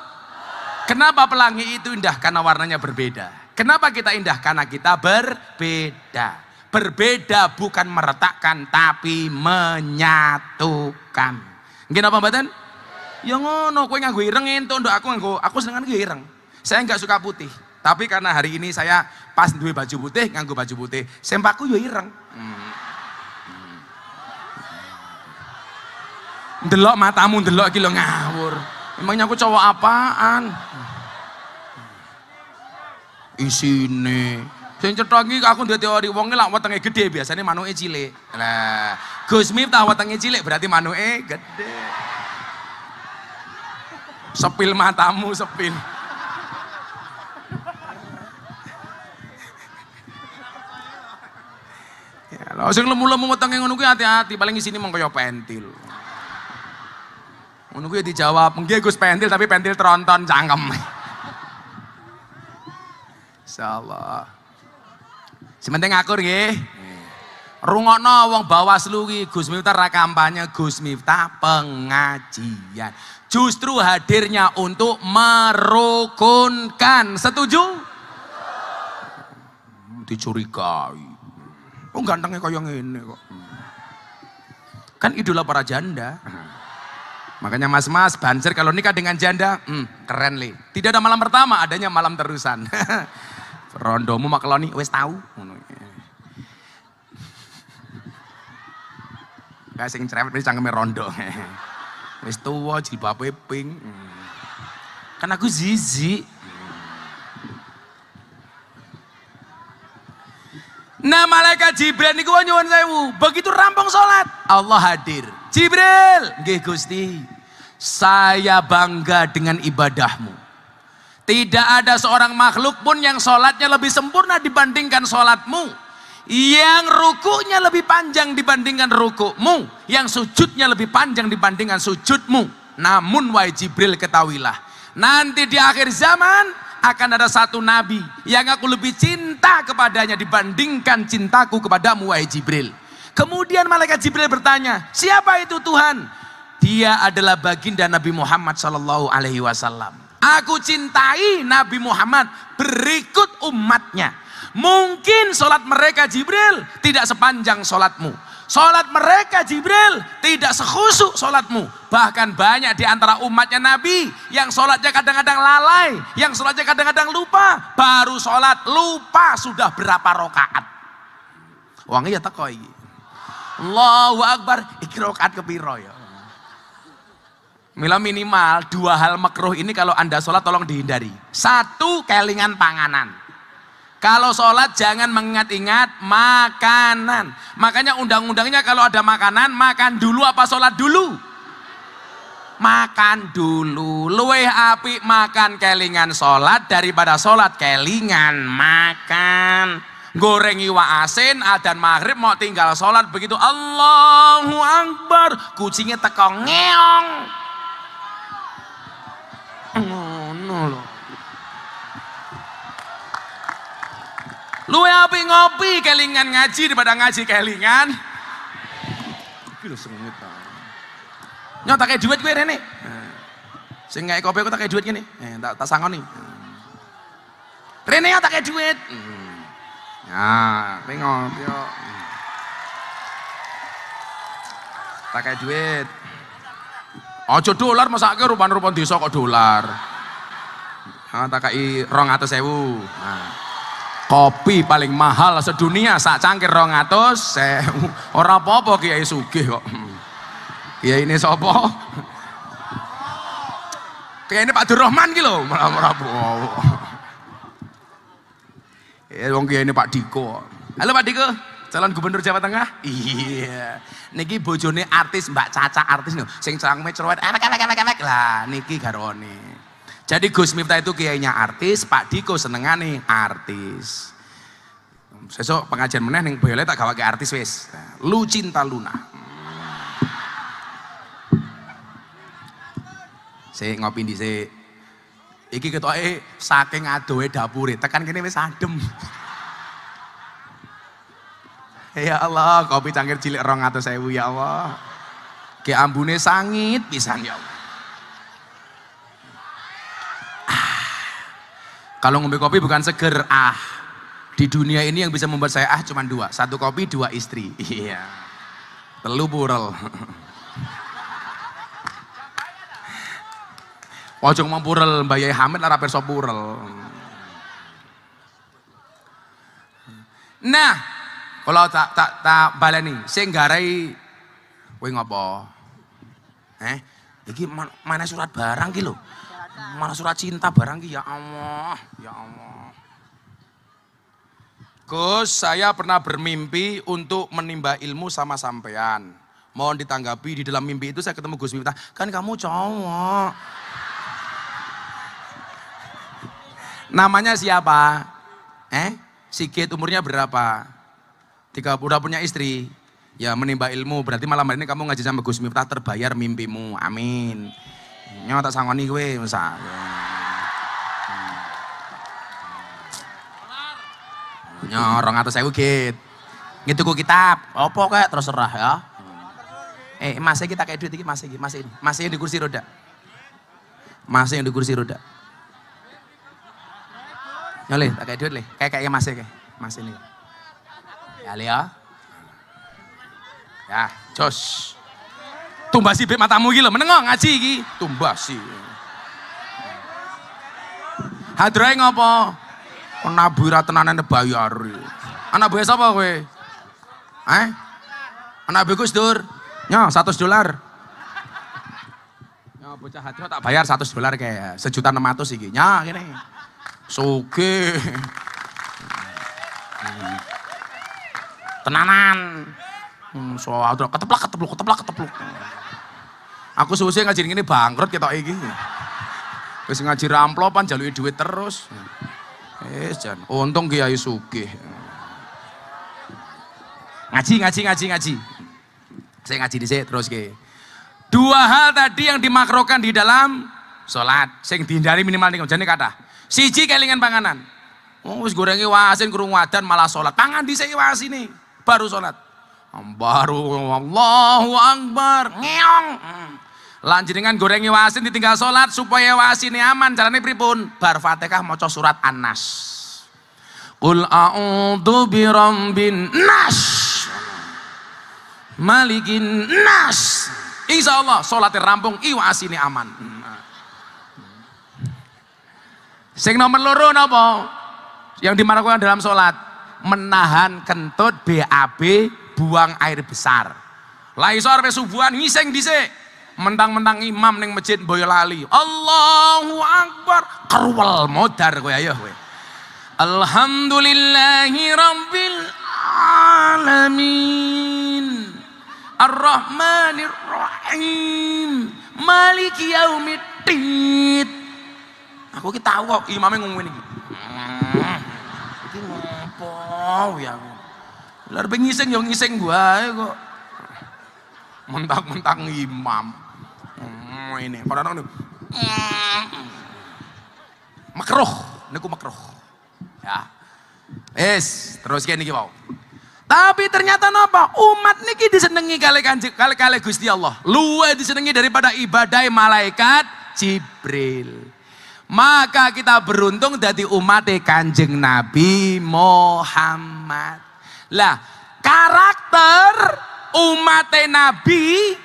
Kenapa pelangi itu indah? Karena warnanya berbeda. Kenapa kita indah? Karena kita berbeda. Berbeda bukan meretakkan tapi menyatukan. Nggih apa mboten? Ya ngono, kowe nganggo ireng entuk nduk aku nganggo aku senengan nganggo ireng. Saya enggak suka putih. Tapi karena hari ini saya pas duwe baju putih, nganggo baju putih. Sempakku yo ireng. Hmm. Delok matamu delok lho ngawur. Emangnya aku cowok apaan? Isine Sing cetha iki aku duwe teori wonge lak wetenge gede biasanya manuke cilik. Nah, Gus Miftah wetenge cilik berarti manuke gede. Sepil matamu, sepil. Ya, lho sing lemu-lemu wetenge ngono kuwi hati-hati, paling isine mong kaya pentil. Ngono kuwi dijawab, nggih Gus pentil tapi pentil tronton cangkem. Insyaallah. Sementing akur nggih. Rungokno wong Bawaslu ki Gus Miftah ra Gus Miftah pengajian. Justru hadirnya untuk merukunkan. Setuju? Dicurigai. Oh gantengnya kayak ngene kok. Kan idola para janda. Makanya mas-mas banser kalau nikah dengan janda, hmm, keren li. Tidak ada malam pertama, adanya malam terusan. Rondomu makeloni wes tahu. Kayak sing cerewet wis cangkeme rondo. Wis tuwa jilbabe pink. Kan aku zizi. Nah malaikat Jibril niku nyuwun sewu, begitu rampung sholat, Allah hadir. Jibril, nggih Gusti. Saya bangga dengan ibadahmu. Tidak ada seorang makhluk pun yang sholatnya lebih sempurna dibandingkan sholatmu. Yang rukunya lebih panjang dibandingkan rukukmu. Yang sujudnya lebih panjang dibandingkan sujudmu. Namun wahai Jibril ketahuilah. Nanti di akhir zaman akan ada satu nabi yang aku lebih cinta kepadanya dibandingkan cintaku kepadamu wahai Jibril. Kemudian malaikat Jibril bertanya, siapa itu Tuhan? Dia adalah baginda Nabi Muhammad Sallallahu Alaihi Wasallam. Aku cintai Nabi Muhammad berikut umatnya. Mungkin sholat mereka Jibril tidak sepanjang sholatmu. Sholat mereka Jibril tidak sekhusyuk sholatmu. Bahkan banyak di antara umatnya Nabi yang sholatnya kadang-kadang lalai. Yang sholatnya kadang-kadang lupa. Baru sholat lupa sudah berapa rokaat. Wangnya ya teko iki. Allahu Akbar. Kepiro ya. Mila minimal dua hal makruh ini kalau anda sholat tolong dihindari. Satu kelingan panganan. Kalau sholat jangan mengingat-ingat makanan. Makanya undang-undangnya kalau ada makanan, makan dulu apa sholat dulu? Makan dulu. Luweh api makan kelingan sholat daripada sholat kelingan makan. Goreng iwa asin, adan maghrib mau tinggal sholat begitu. Allahu Akbar. Kucingnya tekong ngeong. Oh, no, no. Lu api ngopi kelingan ngaji daripada ngaji kelingan. Iki lho sengit ta. Nyok tak duit kowe rene. Sing ngek kopi aku tak duit gini. Eh, tak tak sangoni. Rene tak duit. Ya, kowe ngopi yo. Tak duit. Ojo dolar masake rupan-rupan desa kok dolar. Ah, tak kai rong atau sewu. Nah. Kopi paling mahal sedunia sak cangkir rong atus sewu. Ora apa-apa Kiai sugih kok. Kiai ini sopo? Kiai ini Pak Durrahman ki lho, malah Ya wong Kiai ini Pak Diko. Halo Pak Diko, calon gubernur Jawa Tengah? Iya. Niki bojone artis Mbak Caca artis nih, sing cangkeme cerewet emek emek emek emek lah niki garone. Jadi Gus Miftah itu kiainya artis, Pak Diko senengane artis. Sesok pengajian meneh ning Boyolali tak gawake artis wis. Lu cinta Luna. Saya ngopi di se. Iki ketoke saking adohe dapure, tekan kene wis adem. ya Allah, kopi cangkir cilik rong atau sewu ya Allah. Ke ambune sangit pisan ya Allah. Kalau ngombe kopi bukan seger, ah. Di dunia ini yang bisa membuat saya ah cuma dua. Satu kopi, dua istri. Iya. Telu purel. Ojo ngomong purel, Mbak Yai Hamid lara perso purel. Nah, kalau tak tak tak baleni, sing garai kowe ngopo? Eh, iki mana surat barang ki? Mana surat cinta barang ki ya Allah, ya Allah. Gus, saya pernah bermimpi untuk menimba ilmu sama sampean. Mohon ditanggapi di dalam mimpi itu saya ketemu Gus Miftah. Kan kamu cowok. Namanya siapa? Eh? Sikit umurnya berapa? Tiga udah punya istri. Ya menimba ilmu berarti malam hari ini kamu ngaji sama Gus Miftah terbayar mimpimu. Amin. Nyo tak sangoni kowe masa. Nyorong atau saya ukit. Gitu ku kitab. Apa kayak terus serah ya. Eh, masih kita kayak duit ini, masih masih ini. Masih di kursi roda. Masih yang di kursi roda. Nyoleh, tak kayak duit leh. Kayak kayak masih kayak. Masih ini. Ya, ya. Ya, jos. Tumbasi bib matamu gila, menengok ngaji iki. Tumbasi. Hadrai ngopo? Nabira tenanan bayar. Anak buah sapa kowe? Eh? Anak buah Gus Dur. Nyo, 100 dolar. Nyo, bocah hadro tak bayar 100 dolar kayak sejuta enam ratus iki. Nya, gini. Suge. Tenanan. Hmm, so keteplak ketepluk keteplak ketepluk. Aku suwe ngaji ini bangkrut ketok iki. Wis ngaji ramplopan jaluki duit terus. Eh, jan. Untung Kiai Sugih. Ngaji, ngaji, ngaji, ngaji. Saya ngaji di sini terus ke. Dua hal tadi yang dimakrokan di dalam sholat. Sing dihindari minimal nih, jadi kata. Siji kelingan panganan. Oh, wis gorengi wasin kurung wadan malah sholat. Pangan di sini wasin nih, baru sholat. Baru Allahu Akbar, ngeong. Lanjutkan gorengi wasin ditinggal sholat supaya wasin aman. Jalannya pripun? Bar fatihah mau surat An-Nas. Qul a'udhu birabbin nas. Malikin nas. Insya Allah sholatnya rampung, iwa asini aman. Sing nomor loro napa? Yang dimaksudkan dalam sholat menahan kentut BAB buang air besar. Lah iso arep subuhan ngising dhisik. Mentang-mentang imam ning masjid Boyolali. Allahu Akbar. Kerwel modar kowe ayo kowe. Alhamdulillahi rabbil alamin. Ar-Rahmanir Rahim. Maliki yaumiddin. Aku ki tahu kok imamnya ngomong. Hmm, iki ngopo ya aku. Lah arep ngising yo ngising gua kok. Mentang-mentang imam. Hmm, ini padahal ini. Makruh, niku makruh. Ya. Es, terus kayak niki mau. Tapi ternyata napa? Umat niki disenengi kali kanjeng kali kali Gusti Allah. Luwe disenengi daripada ibadah malaikat Jibril. Maka kita beruntung dari umat kanjeng Nabi Muhammad. Lah, karakter umat Nabi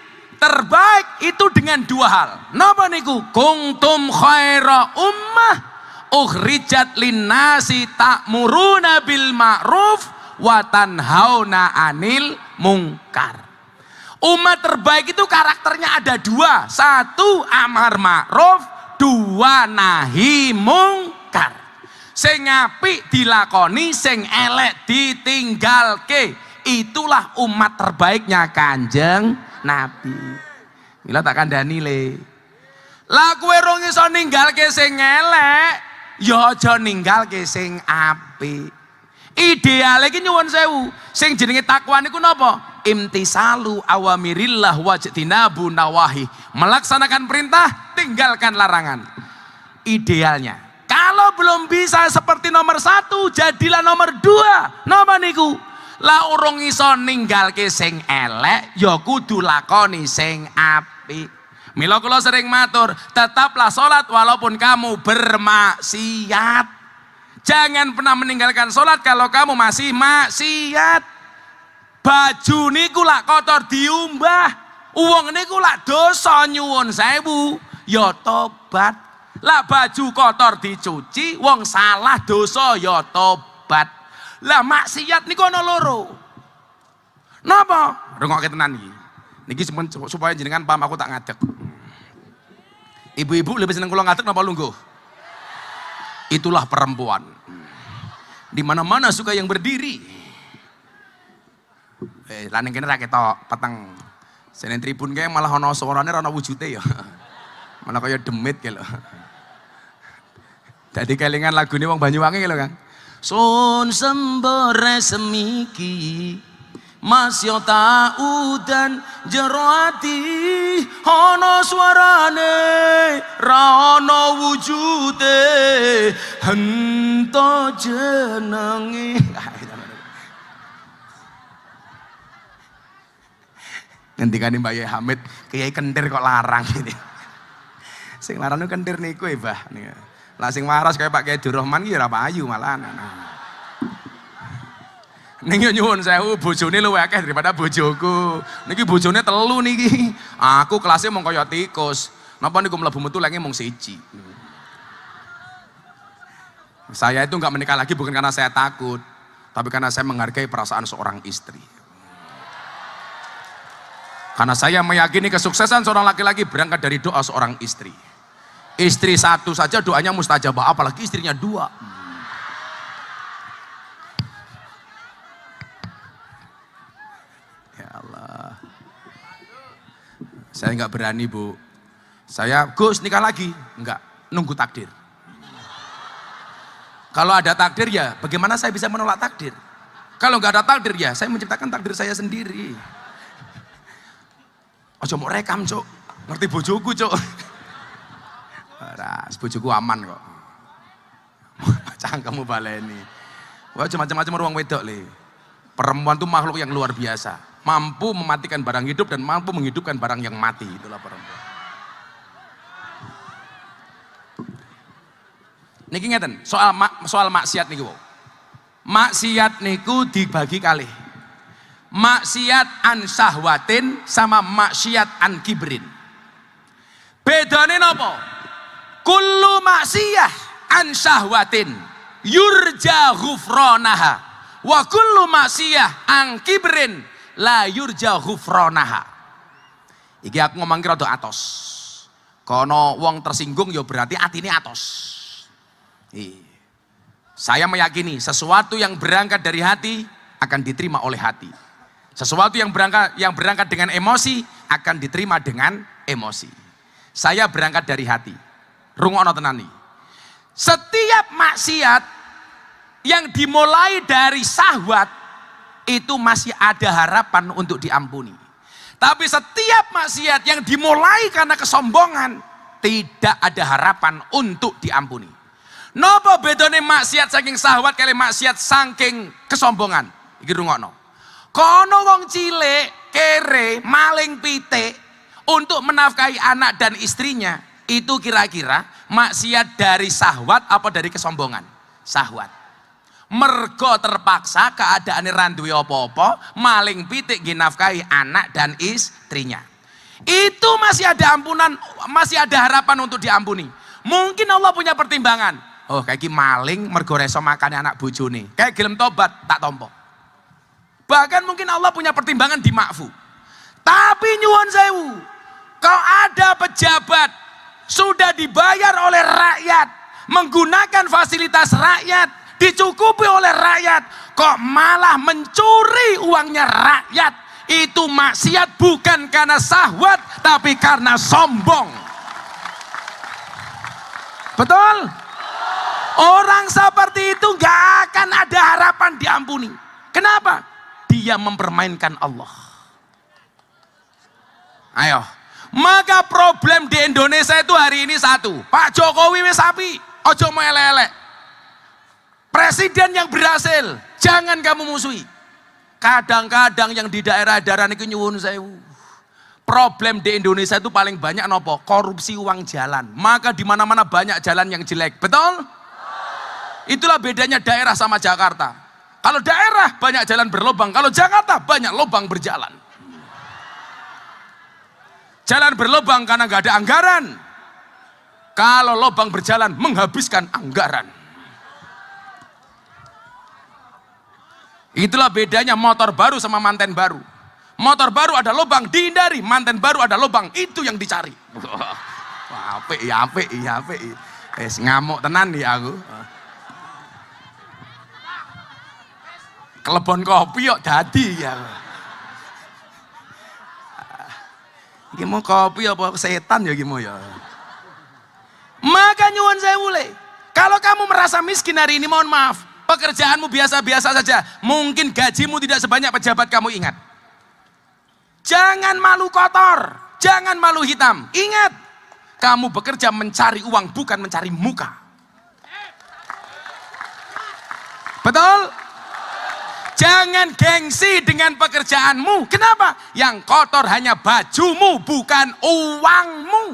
terbaik itu dengan dua hal. Napa niku? Kuntum khaira ummah ukhrijat linnasi ta'muruna bil ma'ruf wa tanhauna 'anil mungkar. Umat terbaik itu karakternya ada dua. Satu amar ma'ruf, dua nahi mungkar. Sing apik dilakoni, sing elek ditinggalke. Itulah umat terbaiknya Kanjeng Nabi. Mila tak kandhani le. Lah kowe rong iso ninggalke sing elek, ya aja ninggalke sing apik. Ideale iki nyuwun sewu. Sing jenenge takwa niku napa? Imtisalu awamirillah wajdinabu nawahi. Melaksanakan perintah, tinggalkan larangan. Idealnya. Kalau belum bisa seperti nomor satu, jadilah nomor dua. Napa niku? Lah urung iso ninggalke sing elek, ya kudu lakoni sing apik. Mila kula sering matur, tetaplah sholat walaupun kamu bermaksiat. Jangan pernah meninggalkan sholat kalau kamu masih maksiat. Baju niku lak kotor diumbah. Uang niku lak dosa nyuwun sewu. Ya tobat. Lah baju kotor dicuci, wong salah dosa ya tobat. Lah maksiat niku ana loro. Napa? Rungokke tenan iki. Niki supaya jenengan paham aku tak ngadeg. Ibu-ibu lebih seneng kula ngadeg napa lungguh? Itulah perempuan. Di mana-mana suka yang berdiri. Eh, lan kene ra ketok peteng. Senen tribun kae malah ana suarane ana wujude ya. Mana kaya demit kae lho. Dadi kelingan lagune wong Banyuwangi lho, Kang. Sun sembore semiki. Masya udan jero ati. Ana suarane ra ana wujude hento jenenge. Ngendikane Mbak Yai Hamid, kiai kentir kok larang ini. Sing larang itu kentir niku ya, Mbah. Lah sing waras kayak Pak Kiai Durrahman ki ora payu malah. Nah. Ning yo nyuwun sewu bojone luwih akeh daripada bojoku. Niki bojone telu niki. Aku kelasnya mung kaya tikus. Napa niku mlebu metu lagi mung siji. Saya itu nggak menikah lagi bukan karena saya takut, tapi karena saya menghargai perasaan seorang istri. Karena saya meyakini kesuksesan seorang laki-laki berangkat dari doa seorang istri. Istri satu saja doanya mustajabah, apalagi istrinya dua. Saya nggak berani bu. Saya Gus nikah lagi, nggak nunggu takdir. Kalau ada takdir ya, bagaimana saya bisa menolak takdir? Kalau nggak ada takdir ya, saya menciptakan takdir saya sendiri. Ojo mau rekam cok, ngerti bojoku cok. Ras, bojoku aman kok. kamu baleni. Wah macam-macam ruang wedok le. Perempuan tuh makhluk yang luar biasa mampu mematikan barang hidup dan mampu menghidupkan barang yang mati. Itulah perempuan. Niki ngeten, soal soal maksiat niku. Maksiat niku dibagi kali. Maksiat an syahwatin sama maksiat an kibrin. Bedane napa? Kullu maksiyah an syahwatin yurja ghufranaha wa kullu maksiyah an kibrin la yurja ghufranaha. Iki aku ngomong kira atos. Kono wong tersinggung ya berarti ini atos. Saya meyakini sesuatu yang berangkat dari hati akan diterima oleh hati. Sesuatu yang berangkat yang berangkat dengan emosi akan diterima dengan emosi. Saya berangkat dari hati. Rungokno tenani. Setiap maksiat yang dimulai dari sahwat itu masih ada harapan untuk diampuni. Tapi setiap maksiat yang dimulai karena kesombongan, tidak ada harapan untuk diampuni. Nopo bedone maksiat saking sahwat kali maksiat saking kesombongan. Iki rungokno. Kono wong cilik, kere, maling pitik untuk menafkahi anak dan istrinya, itu kira-kira maksiat dari sahwat apa dari kesombongan? Sahwat. Mergo terpaksa keadaan randuwe apa-apa maling pitik ginafkahi anak dan istrinya. Itu masih ada ampunan masih ada harapan untuk diampuni. Mungkin Allah punya pertimbangan. Oh kayak maling mergo reso makan anak bojone. Kayak gelem tobat tak tompo. Bahkan mungkin Allah punya pertimbangan di makfu. Tapi nyuwun sewu kau ada pejabat sudah dibayar oleh rakyat menggunakan fasilitas rakyat dicukupi oleh rakyat, kok malah mencuri uangnya rakyat. Itu maksiat bukan karena sahwat, tapi karena sombong. Betul? Orang seperti itu gak akan ada harapan diampuni. Kenapa? Dia mempermainkan Allah. Ayo. Maka problem di Indonesia itu hari ini satu. Pak Jokowi wis api. Ojo mau elek-elek. Presiden yang berhasil, jangan kamu musuhi. Kadang-kadang yang di daerah-daerah ini nyuwun sewu. Problem di Indonesia itu paling banyak nopo? Korupsi uang jalan. Maka di mana-mana banyak jalan yang jelek. Betul? Itulah bedanya daerah sama Jakarta. Kalau daerah banyak jalan berlobang, kalau Jakarta banyak lobang berjalan. Jalan berlobang karena nggak ada anggaran. Kalau lobang berjalan menghabiskan anggaran. Itulah bedanya motor baru sama manten baru. Motor baru ada lubang dihindari, manten baru ada lubang itu yang dicari. Wah, apik ya apik ya apik. Es ngamuk tenan ya aku. Kelebon kopi yuk dadi ya. Iki mau kopi apa setan ya gimana ya. Maka nyuwun saya mulai. Kalau kamu merasa miskin hari ini mohon maaf, Pekerjaanmu biasa-biasa saja. Mungkin gajimu tidak sebanyak pejabat kamu ingat. Jangan malu kotor, jangan malu hitam. Ingat, kamu bekerja mencari uang bukan mencari muka. Betul? Jangan gengsi dengan pekerjaanmu. Kenapa? Yang kotor hanya bajumu, bukan uangmu.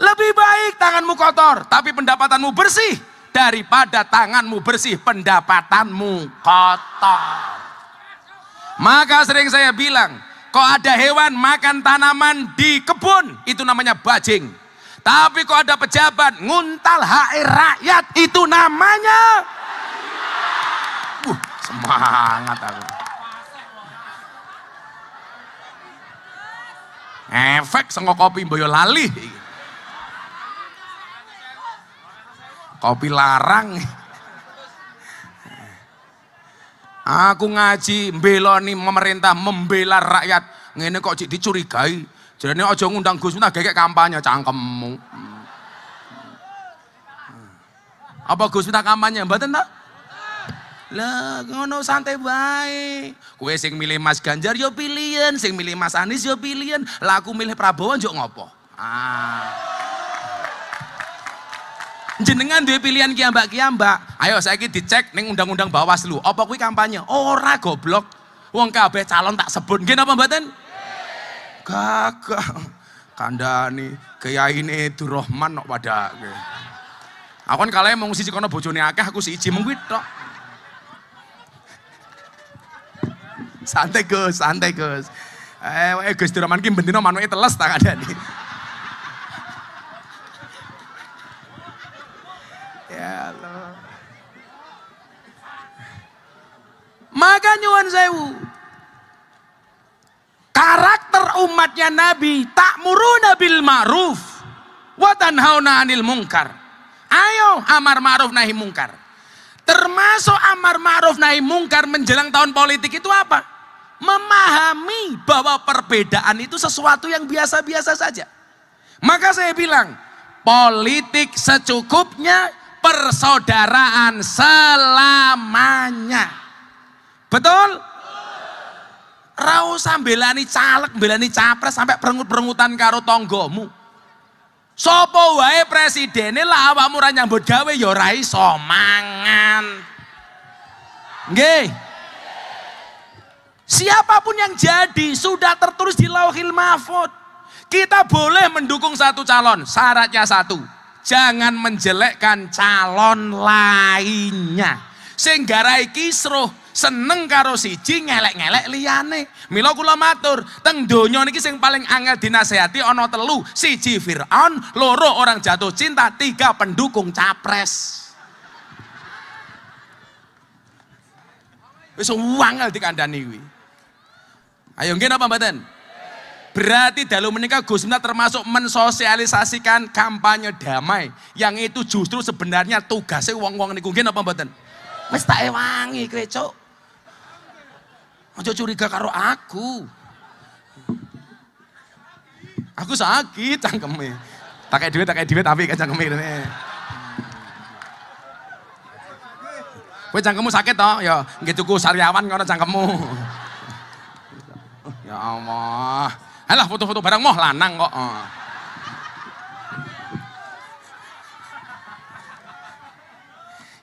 Lebih baik tanganmu kotor, tapi pendapatanmu bersih. Daripada tanganmu bersih, pendapatanmu kotor. Maka sering saya bilang, kok ada hewan makan tanaman di kebun, itu namanya bajing. Tapi kok ada pejabat nguntal HR rakyat, itu namanya uh, semangat aku. Efek sengok kopi boyo lali. Kopi larang. Aku ngaji mbeloni pemerintah membela rakyat. Ngene kok cik dicurigai. Jadi aja ngundang Gus Miftah kayak kampanye cangkemmu. Apa Gus Miftah kampanye? Mboten tak? Lah ngono santai bae. Kowe sing milih Mas Ganjar yo pilihan, sing milih Mas Anies yo pilihan. Lah aku milih Prabowo njuk ngopo? Ah. Jenengan duwe pilihan kiambak kiambak. Ayo saiki dicek ning undang-undang Bawaslu. Apa kuwi kampanye? Ora goblok. Wong kabeh calon tak sebut. Nggih napa mboten? Gagah. Kandani Kiai ini Durrahman kok pada. Aku kan kalahnya mau siji kono bojone akeh aku siji mung kuwi. Santai Gus, santai Gus. Eh, Gus Durrahman ki bendino manuke teles tak ada nih. Ya Allah. Maka nyuwun sewu. Karakter umatnya Nabi tak muruna bil ma'ruf wa tanhauna 'anil munkar. Ayo amar ma'ruf nahi mungkar. Termasuk amar ma'ruf nahi mungkar menjelang tahun politik itu apa? Memahami bahwa perbedaan itu sesuatu yang biasa-biasa saja. Maka saya bilang, politik secukupnya, persaudaraan selamanya. Betul? Rau sambelani caleg, belani capres sampai perengut-perengutan karo tonggomu. Sopo wae presidene lah awakmu ra nyambut gawe ya ora iso. Nggih. Siapa pun yang jadi sudah tertulis di Lauhil Mahfud. Kita boleh mendukung satu calon, syaratnya satu. Jangan menjelekkan calon lainnya. Sing garai kisruh, seneng karo siji ngelek-ngelek liyane. Mila kula matur, teng donya niki sing paling angel dinasehati ana telu, siji Firaun, loro orang jatuh cinta, tiga pendukung capres. Wis wangel dikandani kuwi. Ayo nggih napa mboten? Berarti dalu menikah Gus Miftah termasuk mensosialisasikan kampanye damai yang itu justru sebenarnya tugasnya wong-wong niku nggih napa mboten? Wis tak ewangi kowe, Cuk. Aja curiga karo aku. Aku sakit cangkeme. Tak kayak duit, tak kayak duit tapi kan cangkeme ini. Kowe cangkemmu sakit toh? Ya, nggih tuku sariawan ngono cangkemmu. Ya Allah. Alah foto-foto barang moh lanang kok. Oh.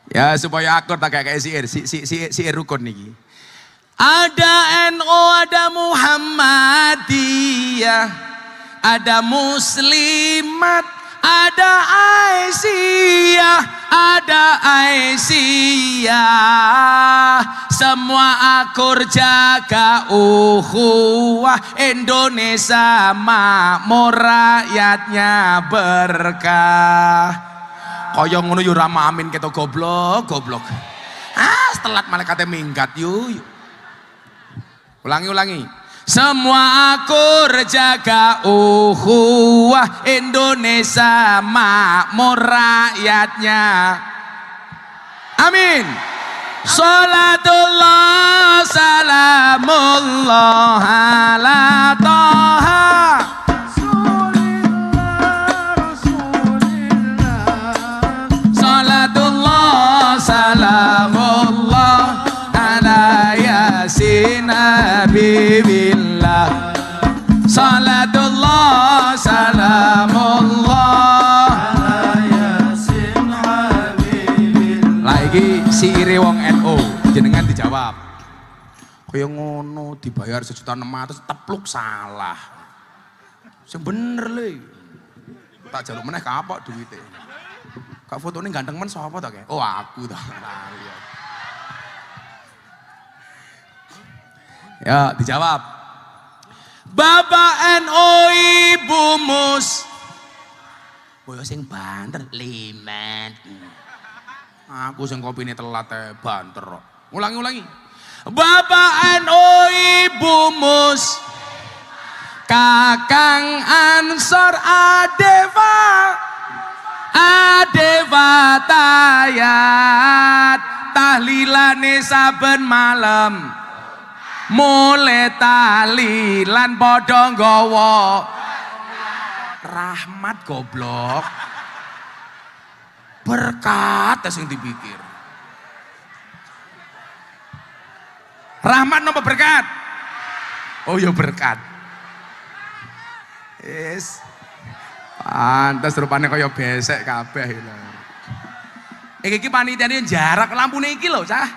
Ya supaya akur tak kayak si si si si, si rukun nih. Ada NO, ada Muhammadiyah, ada Muslimat, ada Aisyah, ada Aisyah. Semua akur jaga uhuwah Indonesia makmur rakyatnya berkah. Kaya ngono yo amin keto goblok, goblok. Ah, telat malaikatnya minggat yuk. Ulangi, ulangi. Semua akur jaga uhuwah Indonesia makmur rakyatnya. Amin. Salatullah salamullah ala toha. Saiki si ire wong NO jenengan dijawab. Kaya ngono dibayar sejuta enam ratus tepluk salah. Sing bener le. Tak jaluk meneh kapok duwite. Kak fotone ganteng men sapa ta? Oh aku ta. Ya. Dijawab. Bapak NO Ibu Mus. Boyo sing banter limet. Aku sing kopine telat teh banter kok. Ulangi ulangi. Bapak NO Ibu Mus. Kakang Ansor Adeva. Adeva tayat. Tahlilane saben malam. Mulai talilan padha nggawa rahmat goblok. Berkat sing dipikir. Rahmat nopo berkat? Oh ya berkat. Yes. Pantes rupane kaya besek kabeh lho. Iki iki panitiane jarak lampune iki lho, Cah.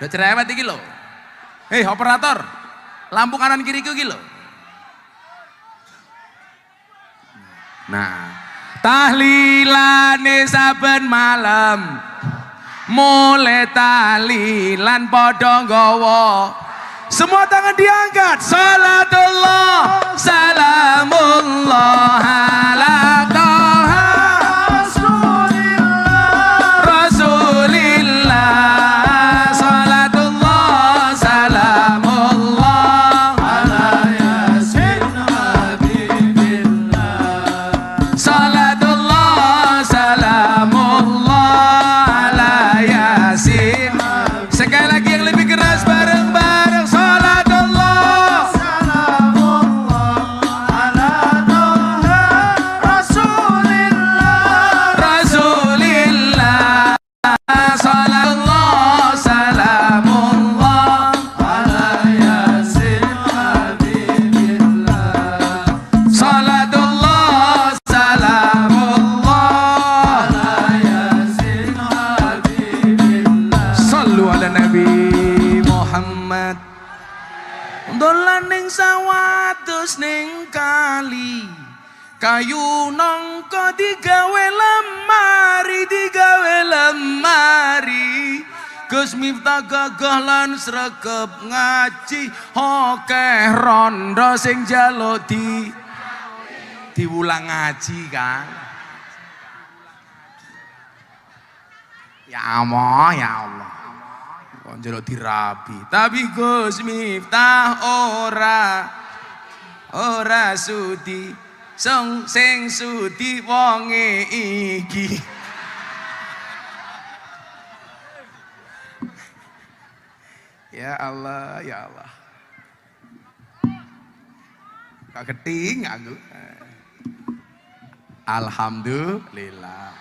Udah cerewet iki lho. Hei operator, lampu kanan kiri iki lho. Nah, tahlilane saben malam. Mulai tahlilan padha semua tangan diangkat. Salatullah. Salamullah ala sregep ngaji Okeh rondo sing jaluk di Diulang ngaji kan Ya Allah, ya Allah. Kok njaluk dirabi. Tapi Gus Miftah ora ora sudi. Sing sing sudi wonge iki. Ya Allah, ya Allah. Kak keting aku. Alhamdulillah.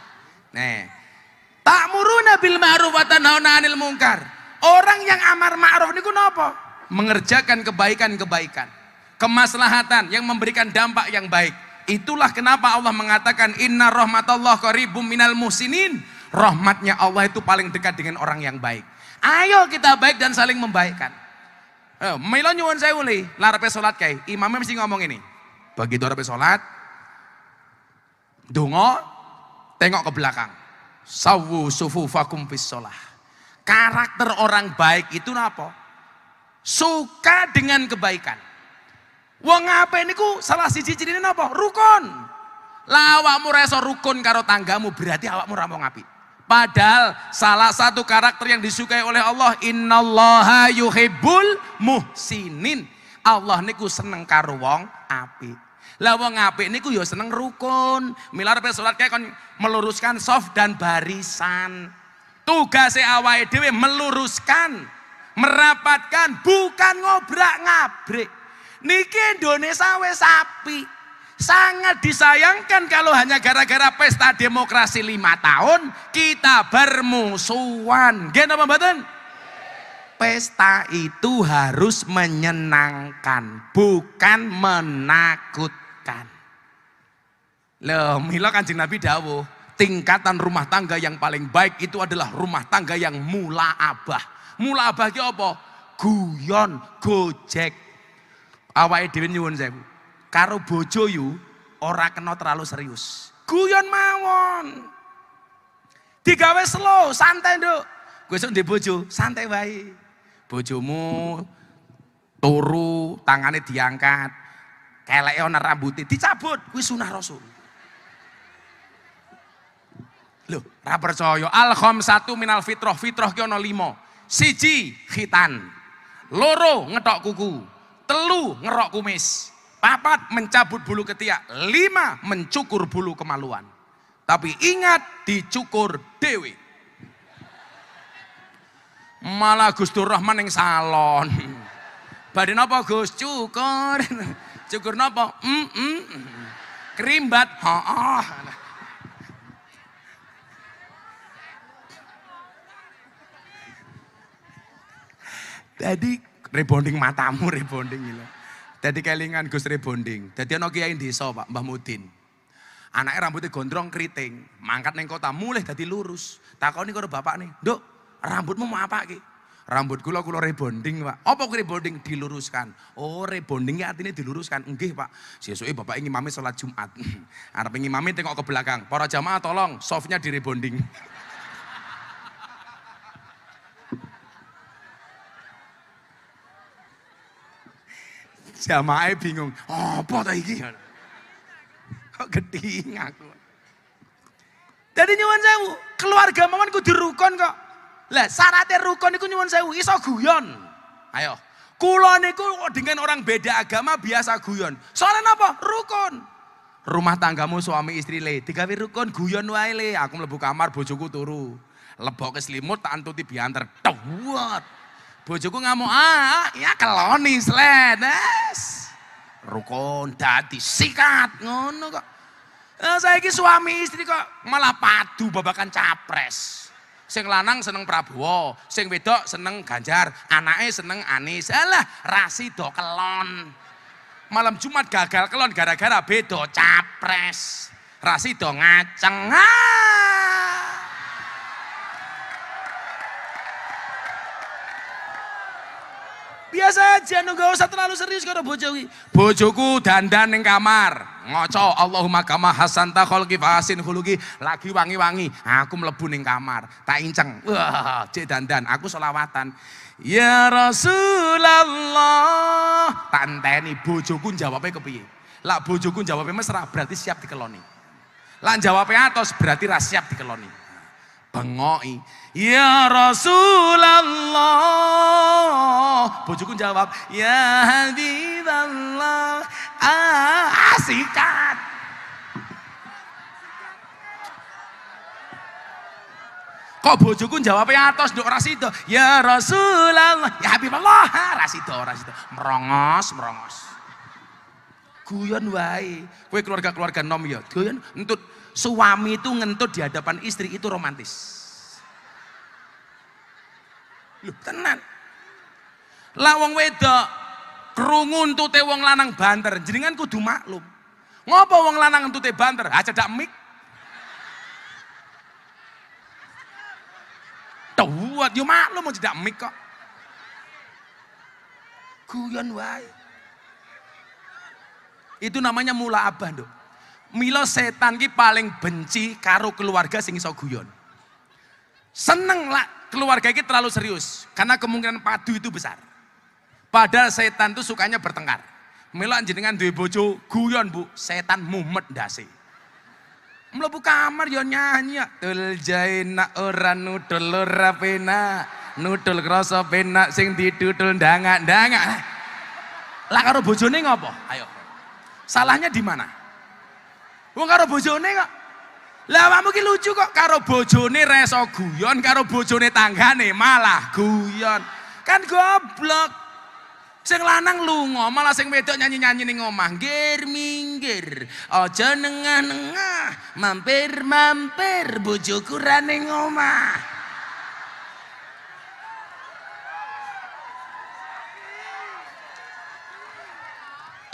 Nih, Ta'muruna bil ma'ruf wa 'anil munkar. Orang yang amar ma'ruf niku napa? Mengerjakan kebaikan-kebaikan. Kemaslahatan yang memberikan dampak yang baik. Itulah kenapa Allah mengatakan inna rahmatallah qaribum minal muhsinin. Rahmatnya Allah itu paling dekat dengan orang yang baik. Ayo kita baik dan saling membaikkan. Eh, Milo nyuwun saya uli, larape salat kae. Imamnya mesti ngomong ini. Begitu larape salat, Dungo, tengok ke belakang. Sawu sufufakum fis sholah. Karakter orang baik itu apa? Suka dengan kebaikan. Wong apa niku salah siji cirine napa? Rukun. Lah awakmu reso rukun karo tanggamu berarti awakmu ra mau ngapi. Padahal salah satu karakter yang disukai oleh Allah innallaha yuhibbul muhsinin. Allah niku seneng karo wong apik. Lah wong apik niku ya seneng rukun. Milar pe salat meluruskan soft dan barisan. Tugasnya awake dhewe meluruskan, merapatkan, bukan ngobrak-ngabrik. Niki Indonesia wes sapi. Sangat disayangkan kalau hanya gara-gara pesta demokrasi lima tahun kita bermusuhan. Gimana apa? Pesta itu harus menyenangkan, bukan menakutkan. Loh, mila kanjeng Nabi dawuh, tingkatan rumah tangga yang paling baik itu adalah rumah tangga yang mula abah. Mula abah ki apa? Guyon, gojek. Awake dhewe nyuwun sewu. Karo bojo yu ora kena terlalu serius. Guyon mawon. Digawe slow, santai nduk. Kowe esuk ndek bojo, santai wae. Bojomu turu, tangane diangkat. Keleke ana rambutnya dicabut, kuwi sunah Rasul. Loh, ra percaya. Al satu minal fitrah. Fitrah ki ana 5. Siji khitan. Loro ngetok kuku. Telu ngerok kumis. Papat mencabut bulu ketiak. Lima mencukur bulu kemaluan. Tapi ingat dicukur dewi. Malah Gus Dur Rahman yang salon. Badin apa Gus? Cukur. Cukur apa? Mm -mm. Kerimbat. Ha -ha. Jadi rebonding matamu rebonding gila. Jadi kelingan Gus rebonding. Jadi ana kiai desa Pak Mbah Mudin. Anaknya rambutnya gondrong keriting, mangkat neng kota mulai jadi lurus. Takoni karo bapak nih, "Dok, rambutmu mau apa ki?" Rambut kula kula rebonding, Pak. Apa rebonding diluruskan? Oh, rebonding ya artinya diluruskan. Nggih, Pak. Sesuke bapak ingin mami sholat Jumat. Arep ingin mami tengok ke belakang. Para jamaah tolong softnya di Jamaah bingung. Oh, apa ta iki? Kok geding aku. Jadi nyuwun sewu, keluarga mawon kudu rukun kok. Lah syaratnya rukun iku nyuwun sewu iso guyon. Ayo. Kula niku dengan orang beda agama biasa guyon. Soalnya apa? Rukun. Rumah tanggamu suami istri le, digawe rukun guyon wae le. Aku mlebu kamar bojoku turu. Lebok selimut tak antuti bianter. Dawat. Bojoku ngamuk, ah ya keloni sledes. Rukun dadi sikat ngono kok. Nah, saya suami istri kok malah padu babakan capres. Sing lanang seneng Prabowo, sing wedok seneng Ganjar, anaknya seneng Anies. Alah, rasido kelon. Malam Jumat gagal kelon gara-gara bedo capres. Rasido ngaceng. Ah! Biasa aja, nu gak usah terlalu serius kalau bojo Bojoku dandan ning kamar, ngoco Allahumma kama hasan ta khalqi fahasin khuluqi, lagi wangi-wangi. Aku mlebu ning kamar, tak inceng. Wah, cek dandan, aku selawatan. Ya Rasulullah. Tak enteni bojoku jawabnya kepiye. Lah bojoku jawabnya mesra berarti siap dikeloni. Lah jawabnya atos berarti ra siap dikeloni bengoi. Ya Rasulullah. Bojoku jawab, Ya Habiballah. Ah, sikat. Kok bojoku jawabnya atas dok rasido. Ya Rasulullah. Ya Habiballah. Rasido, rasido. Merongos, merongos. Guyon wae. Kue keluarga-keluarga nom ya. Guyon suami itu ngentut di hadapan istri itu romantis. Loh, tenan. Lawang wedok krungu entute wong lanang banter, jenengan kudu maklum. Ngopo wong lanang entute banter? Ha cedak mik. Tuwat yo maklum mau cedak mik kok. Guyon wae. Itu namanya mula abah, Nduk. Milo setan ki paling benci karo keluarga sing iso guyon. Seneng lah keluarga ki terlalu serius karena kemungkinan padu itu besar. Padahal setan itu sukanya bertengkar. Milo jenengan duwe bojo guyon Bu, setan mumet ndase. Mlebu kamar yo nyanyi, tul jaina ora nudul ora penak, nudul krasa penak sing didudul ndangak-ndangak. Lah karo bojone ngopo? Ayo. Salahnya di mana? Wong karo bojone kok. Lah awakmu ki lucu kok karo bojone reso guyon, karo bojone tanggane malah guyon. Kan goblok. Sing lanang lunga, malah sing wedok nyanyi-nyanyi ning omah. Ngir minggir, aja nengah-nengah, mampir-mampir bojoku ra ning omah.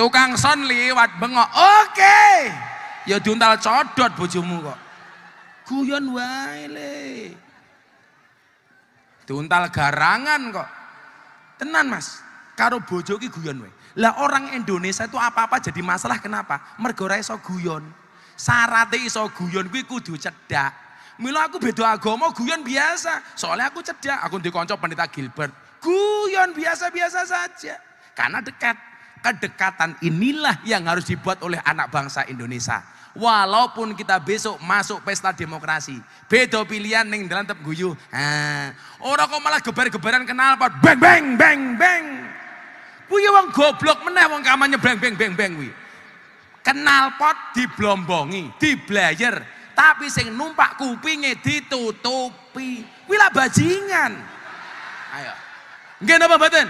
Tukang son liwat bengok. Oke. Okay. Ya diuntal codot bojomu kok. Guyon wae le. Diuntal garangan kok. Tenan Mas, karo bojo ki guyon wae. Lah orang Indonesia itu apa-apa jadi masalah kenapa? Mergo ora iso guyon. Syaratnya iso guyon kuwi kudu cedak. Mila aku beda agama guyon biasa. Soalnya aku cedak, aku dikonco pendeta Gilbert. Guyon biasa-biasa saja. Karena dekat. Kedekatan inilah yang harus dibuat oleh anak bangsa Indonesia. Walaupun kita besok masuk pesta demokrasi. Beda pilihan ning dalam tetap guyu. Orang kok malah gebar-gebaran kenal pot. Bang bang bang bang. Kuwi wong goblok meneh wong kampanye bang bang bang bang kuwi. Kenal pot diblombongi, diblayer, tapi sing numpak kupinge ditutupi. Kuwi lah bajingan. Ayo. Nggih napa mboten?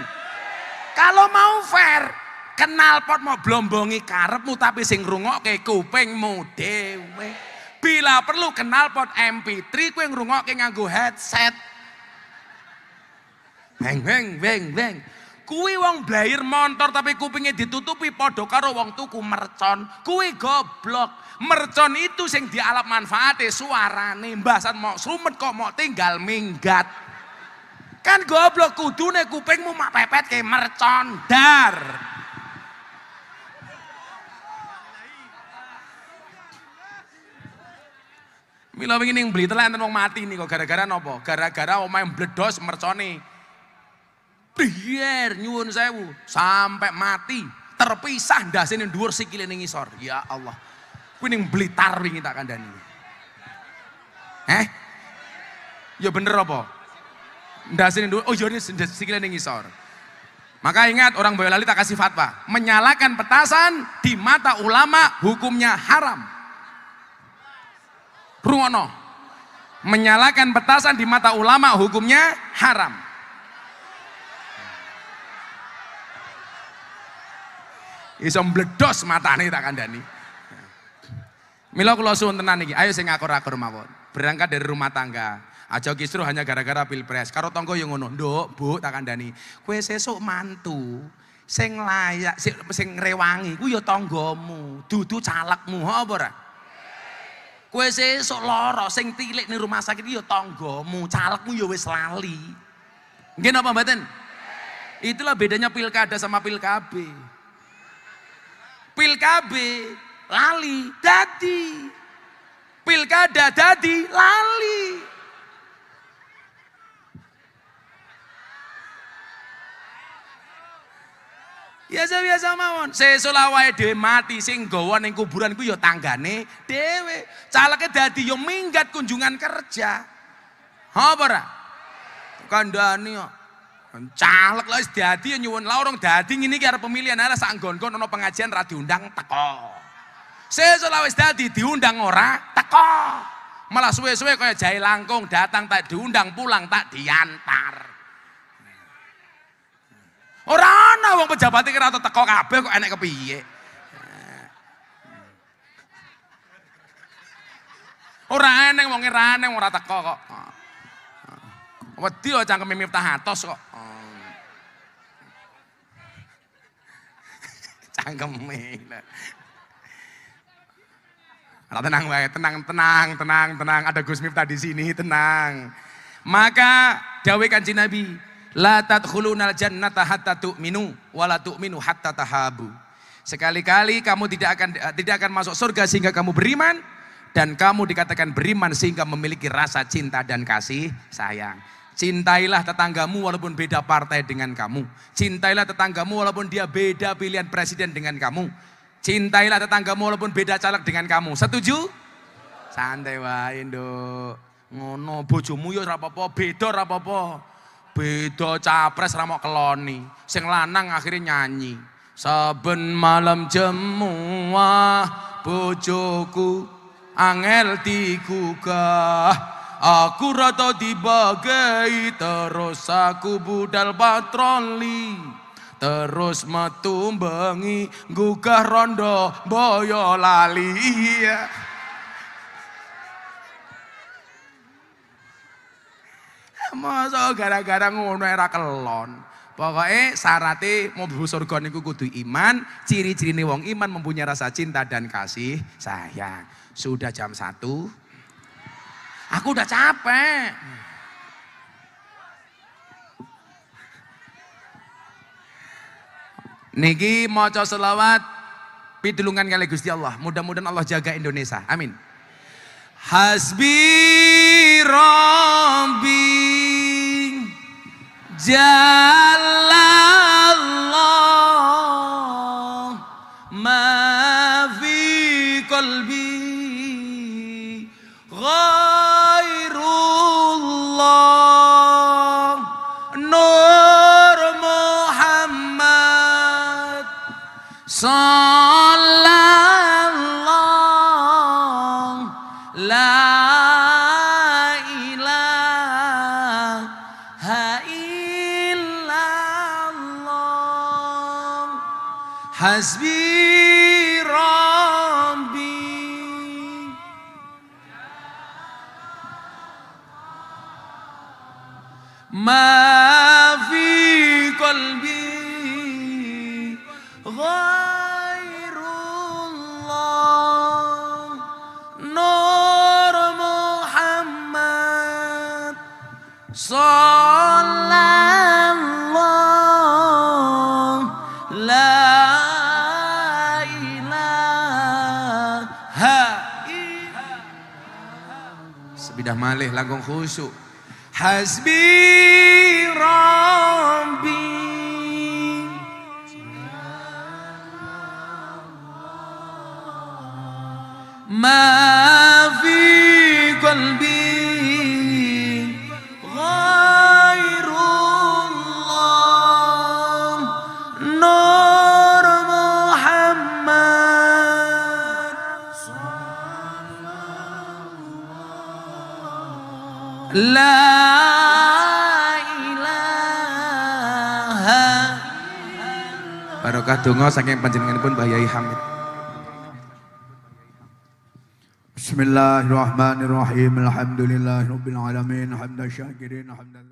Kalau mau fair, kenal pot mau blombongi karepmu tapi sing ngrungokke kupingmu dhewe. Bila perlu kenal pot MP3 kowe ngrungokke nganggo headset. Beng beng beng beng. Kuwi wong blair motor tapi kupingnya ditutupi padha karo wong tuku mercon. Kuwi goblok. Mercon itu sing dialap manfaate suarane mbasan mau sumet kok mau tinggal minggat. Kan goblok kudune kupingmu mak pepet ke mercon dar. Mila wingi ning beli telan wong mati nih kok gara-gara nopo? Gara-gara omahe bledos mercone. Biar nyuwun sewu sampai mati terpisah ndasene dhuwur sikile ning isor. Ya Allah. Kuwi ning Blitar wingi tak kandhani. Eh? Ya bener apa? Ndasene dhuwur. Oh iya sikile ning isor. Maka ingat orang Boyolali tak kasih fatwa. Menyalakan petasan di mata ulama hukumnya haram. Rungono. Menyalakan petasan di mata ulama hukumnya haram. Iso mbledos matane tak kandhani. Mila kula suwun tenan iki, ayo sing akur-akur mawon. Berangkat dari rumah tangga. Aja kisruh hanya gara-gara pilpres. Karo tonggo yang ngono, nduk, Bu, tak kandhani. Kowe sesuk mantu sing layak sing, sing ngrewangi ku ya tanggamu, dudu calegmu, apa ora? Kowe sesuk lara sing tilik ning rumah sakit ya tanggamu, calegmu ya wis lali. Nggih napa? Itulah bedanya pilkada sama pilkabe. Pilkabe lali dadi. Pilkada dadi lali. Biasa-biasa mawon. Sesuk wae dhewe mati sing gawa ning kuburan ku ya tanggane dhewe. Caleke dadi ya minggat kunjungan kerja. Apa ora? Kandhani kok. Caleg lah dadi ya nyuwun la orang dadi ngene iki arep pemilihan ala sak nggon-nggon pengajian ra diundang teko. Sesuk wis dadi diundang ora teko. Malah suwe-suwe kaya jahe langkung datang tak diundang pulang tak diantar. Ora ana wong pejabat iki ora teko kabeh kok enek kepiye. Ora eneng wong ora eneng ora teko kok. Wedi kok cangkeme Miftah atos kok. Cangkeme. Nah, tenang wae, tenang, tenang, tenang, tenang. Ada Gus Miftah di sini, tenang. Maka dawe kanjeng Nabi, La tadkhulunal jannata hatta tu'minu wa la tu'minu hatta tahabu. Sekali-kali kamu tidak akan tidak akan masuk surga sehingga kamu beriman dan kamu dikatakan beriman sehingga memiliki rasa cinta dan kasih sayang. Cintailah tetanggamu walaupun beda partai dengan kamu. Cintailah tetanggamu walaupun dia beda pilihan presiden dengan kamu. Cintailah tetanggamu walaupun beda caleg dengan kamu. Setuju? Santai wae, Nduk. Ngono bojomu ya ora apa-apa, beda ora apa-apa. Beda capres ra mau keloni. Sing lanang akhirnya nyanyi. Saben malam jemuah bojoku angel digugah. Aku rata dibagai terus aku budal patroli. Terus metu bengi gugah rondo boyo lali. Masa gara-gara ngono era kelon. Pokoknya syaratnya mau surga niku kudu iman, ciri-cirine wong iman mempunyai rasa cinta dan kasih sayang. Sudah jam satu. Aku udah capek. Niki maca selawat pitulungan kali Gusti Allah. Mudah-mudahan Allah jaga Indonesia. Amin. Hasbi Rabbi Jalallah Sebidah malih langkung khusyuk. Hasbi Rabbi Ma Berkah donga saking panjenenganipun Mbah Yai Hamid. Bismillahirrahmanirrahim. Alhamdulillahirabbil alamin. Hamdan syakirin hamdan